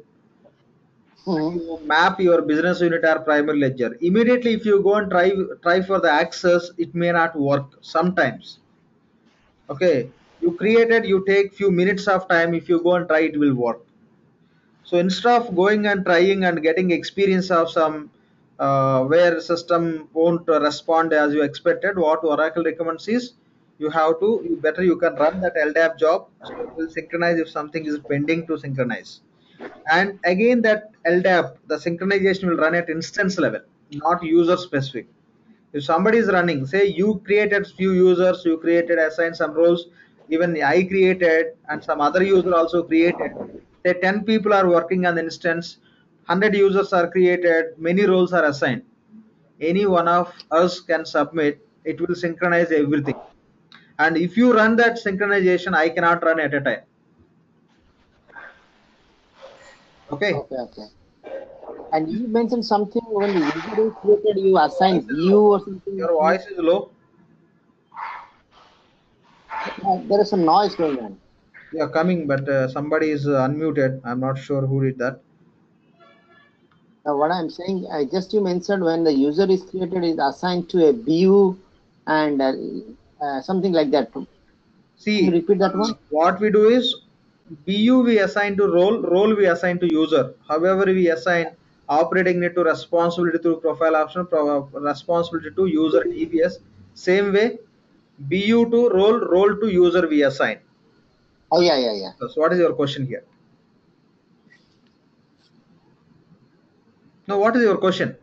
Mhm. You map your business unit or primary ledger. Immediately, if you go and try try for the access, it may not work sometimes. Okay, you created, you take few minutes of time. If you go and try, it will work. So instead of going and trying and getting experience of some uh, where system won't respond as you expected, what Oracle recommends is you have to you better you can run that LDAP job. So it will synchronize if something is pending to synchronize. And again, that LDAP, the synchronization will run at instance level, not user specific. If somebody is running, say you created few users, you created assigned some roles, even I created and some other user also created. Say 10 people are working on the instance, 100 users are created, many roles are assigned. Any one of us can submit, it will synchronize everything. And if you run that synchronization, I cannot run at a time. Okay. Okay, okay. And you mentioned something when is created, you assign view or something. Your voice is low. Uh, there is some noise going on. Yeah, coming, but uh, somebody is uh, unmuted. I'm not sure who did that. What I'm saying, I just you mentioned when the user is created is assigned to a BU and uh, uh, something like that. See, repeat that one? what we do is BU we assign to role, role we assign to user. However, we assign operating it to responsibility through profile option, pro- responsibility to user EBS. Same way, BU to role, role to user we assign. Oh yeah, yeah, yeah. So what is your question here? No, what is your question?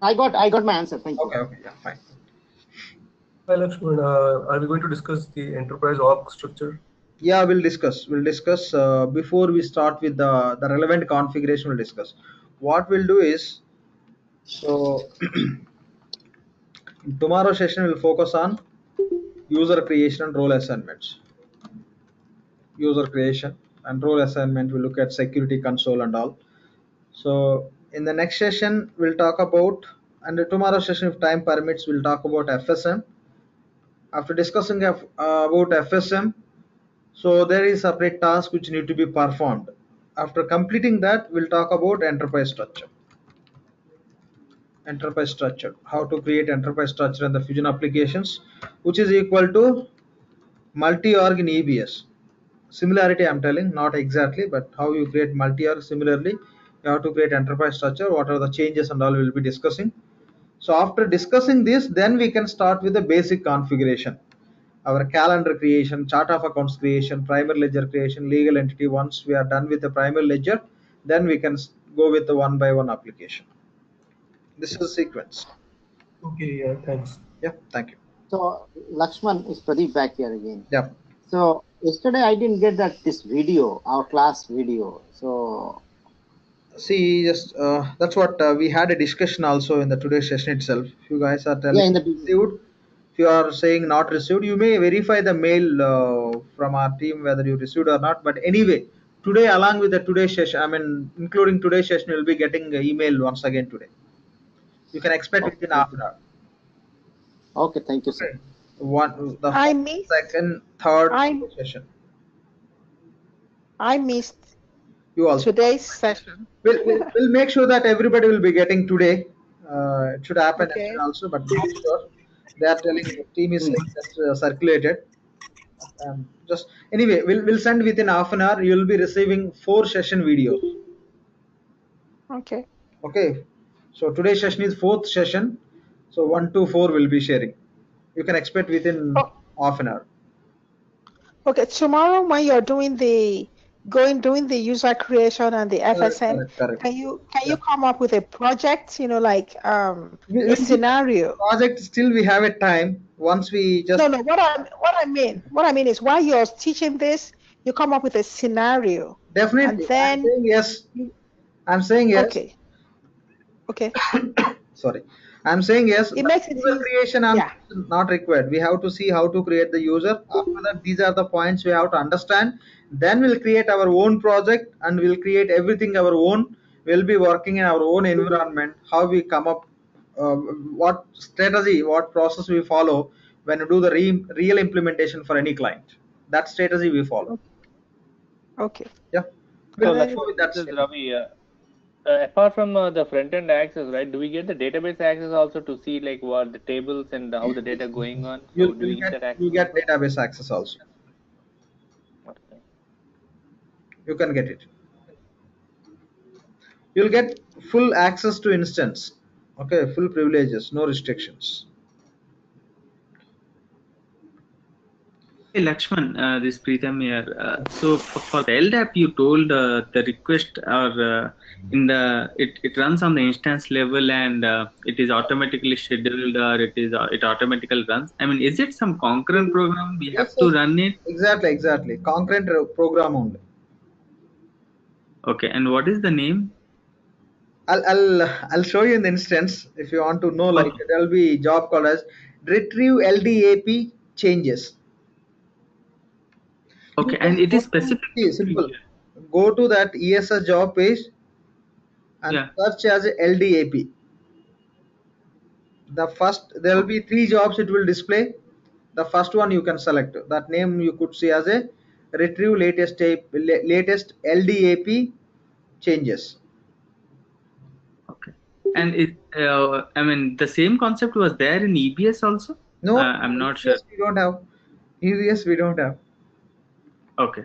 I got, I got my answer. Thank you. Okay, okay, yeah, fine. Hi, Lakshman. Uh, are we going to discuss the enterprise org structure? Yeah, we'll discuss. We'll discuss uh, before we start with the, the relevant configuration. We'll discuss. What we'll do is, so tomorrow session will focus on user creation and role assignments. User creation and role assignment. We'll look at security console and all. So in the next session, we'll talk about, and tomorrow session, if time permits, we'll talk about FSM, After discussing F, uh, about FSM, so there is separate task which need to be performed. After completing that, we'll talk about enterprise structure. Enterprise structure, how to create enterprise structure in the Fusion applications, which is equal to multi-org in EBS. Similarity I'm telling, not exactly, but how you create multi-org similarly, you have to create enterprise structure, what are the changes and all we'll be discussing. So after discussing this, then we can start with the basic configuration. Our calendar creation, chart of accounts creation, primary ledger creation, legal entity. Once we are done with the primary ledger, then we can go with the one by one application. This is the sequence. Okay, yeah, thanks. Yeah, thank you. So Lakshman is Pradeep back here again. Yeah. So yesterday I didn't get that this video, our class video. So See, just uh, that's what uh, we had a discussion also in the today's session itself. If you guys are telling yeah, in the received, if you are saying not received, you may verify the mail uh, from our team whether you received or not. But anyway, today along with the today's session, I mean, including today's session, you'll be getting the email once again today. You can expect within half an hour. okay, thank you, sir. One, the I first, missed. second, third I session. I missed You also. today's session. We'll, we'll, we'll make sure that everybody will be getting today. Uh, it should happen Okay. also, but not sure. They are telling the team is saying uh, circulated. Um, just anyway, we'll we'll send within half an hour. You'll be receiving four session videos. Okay. Okay. So today's session is fourth session. So one to four will be sharing. You can expect within Oh. half an hour. Okay. Tomorrow when you're doing the going doing the user creation and the FSM, correct, correct. can you can you come up with a project? You know, like um We- a scenario. Project still we have a time. Once we just No, no. What I what I mean what I mean is while you're teaching this, you come up with a scenario. definitely. And then- I'm yes. I'm saying yes. Okay. Okay. sorry i'm saying yes It makes it user creation and Yeah. not required. We have to see how to create the user. After that these are the points we have to understand. Then we'll create our own project and we'll create everything our own. We'll be working in our own environment how we come up uh, what strategy what process we follow when we do the re- real implementation for any client. That strategy we follow. Okay. yeah. So we'll Lakshman, go with that this is step. Ravi. Uh, apart from uh, the front end access, right? Do we get the database access also to see like what the tables and how the data going on? You'll, do get get, you get database access also Okay. you can get it you'll get full access to instance okay full privileges no restrictions Lakshman, uh, this is Preetham here. Uh, so for, for the LDAP, you told uh, the request or uh, in the it, it runs on the instance level and uh, it is automatically scheduled or it is uh, it automatically runs. I mean, is it some concurrent program we have Yes, to run it? exactly exactly concurrent program only Okay, and what is the name? i'll i'll i'll show you in the instance if you want to know like there'll be job called as retrieve ldap changes Okay, and it is specific. Simple. Go to that ess job page and Yeah. search as a ldap the first there will be three jobs it will display. The first one you can select. That name you could see as a retrieve latest latest ldap changes. Okay, and it uh, I mean the same concept was there in EBS also. no. Uh, I'm not sure. EBS we don't have. Ebs we don't have Okay.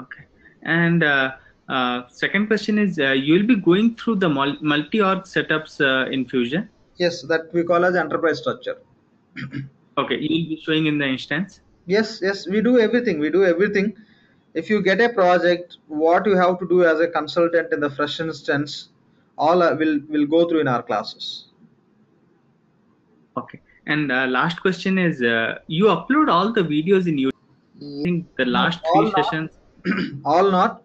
Okay. And uh, uh, second question is, uh, you will be going through the multi-org setups uh, in Fusion. yes that we call as enterprise structure Okay, you will be showing in the instance. yes yes we do everything we do everything if you get a project what you have to do as a consultant in the fresh instance all uh, will will go through in our classes Okay. And uh, last question is, uh, you upload all the videos in YouTube. I think the last all three not. sessions. all not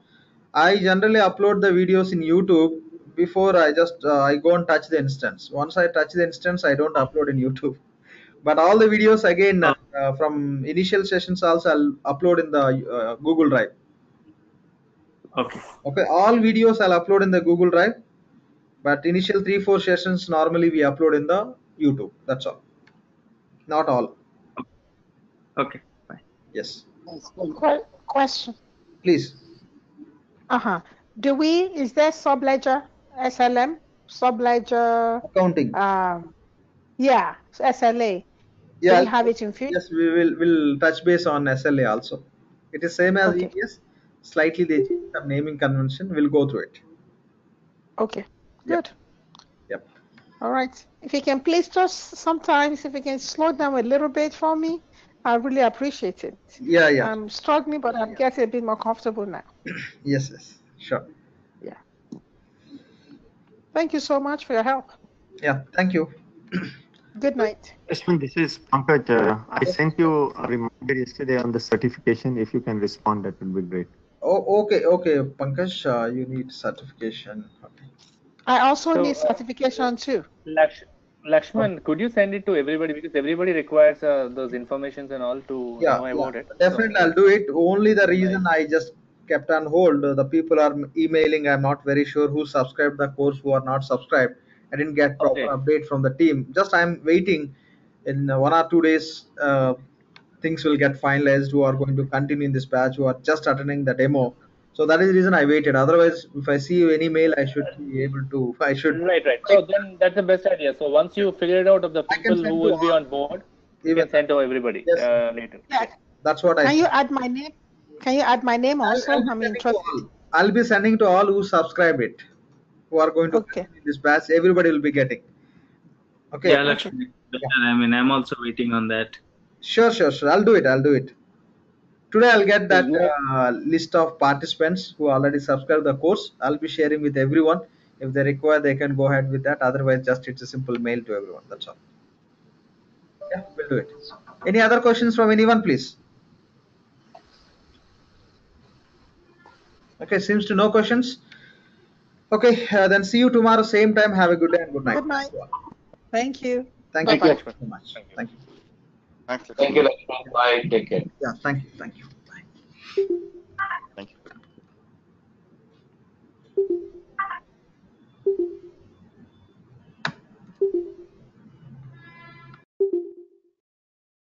i generally upload the videos in youtube before i just uh, i go and touch the instance once i touch the instance i don't upload in youtube but all the videos again uh, uh, from initial sessions also i'll upload in the uh, google drive Okay. okay all videos i'll upload in the google drive but initial three four sessions normally we upload in the youtube that's all Not all. Okay. Yes. Que- question. Please. Uh-huh. Do we, is there subledger, SLM, subledger, Accounting. um, yeah, SLA? Yeah. We'll have it in future? Yes, we will will touch base on SLA also. It is same as Okay. EBS. Slightly they change some naming convention. We'll go through it. Okay, Yep. good. Yep. All right. If you can please just sometimes, if you can slow down a little bit for me, I really appreciate it. Yeah, yeah. I'm struggling, but I'm getting a bit more comfortable now. yes, yes. Sure. Yeah. Thank you so much for your help. Yeah. Thank you. Good night. Ashwin, this is Pankaj. Uh, I sent you a reminder yesterday on the certification. If you can respond, that would be great. Oh, okay, okay. Pankaj, uh, you need certification. Okay. I also So, need uh, certification too. Laksh- Lakshman, could you send it to everybody because everybody requires uh, those informations and all to Yeah, know yeah, about it. definitely I'll do it. Only the reason I just kept on hold, uh, the people are emailing. I'm not very sure who subscribed the course, who are not subscribed. I didn't get proper Okay. update from the team. Just I'm waiting. In one or two days, uh, things will get finalized. Who are going to continue in this batch? Who are just attending the demo? So that is the reason I waited. Otherwise, if I see any mail, I should be able to. I should. Right, right. So then that's the best idea. So once you figure it out of the people who to will be on board, you can send to everybody Yes. uh, later. Yeah. that's what I. Can you add my name? Can you add my name I'll, also? I'll be I'm sending to interested. all. I'll be sending to all who subscribe it, who are going to Okay. continue this batch. Everybody will be getting. Okay. Yeah, Lakshmi. I mean, I'm also waiting on that. Sure, sure, sure. I'll do it. I'll do it. Today I'll get that uh, list of participants who already subscribed the course. I'll be sharing with everyone. If they require, they can go ahead with that. Otherwise, just it's a simple mail to everyone. That's all. Yeah, we'll do it. Any other questions from anyone, please? Okay, seems to no questions. Okay, uh, then see you tomorrow, same time. Have a good day and good night. Good night. Thank you. Thank Thank you you, so Lakshman. much. Thank you. Thanks. Thank you, Lakshmi. Bye. Take care. Yeah, thank you. Thank you. Bye. Thank you.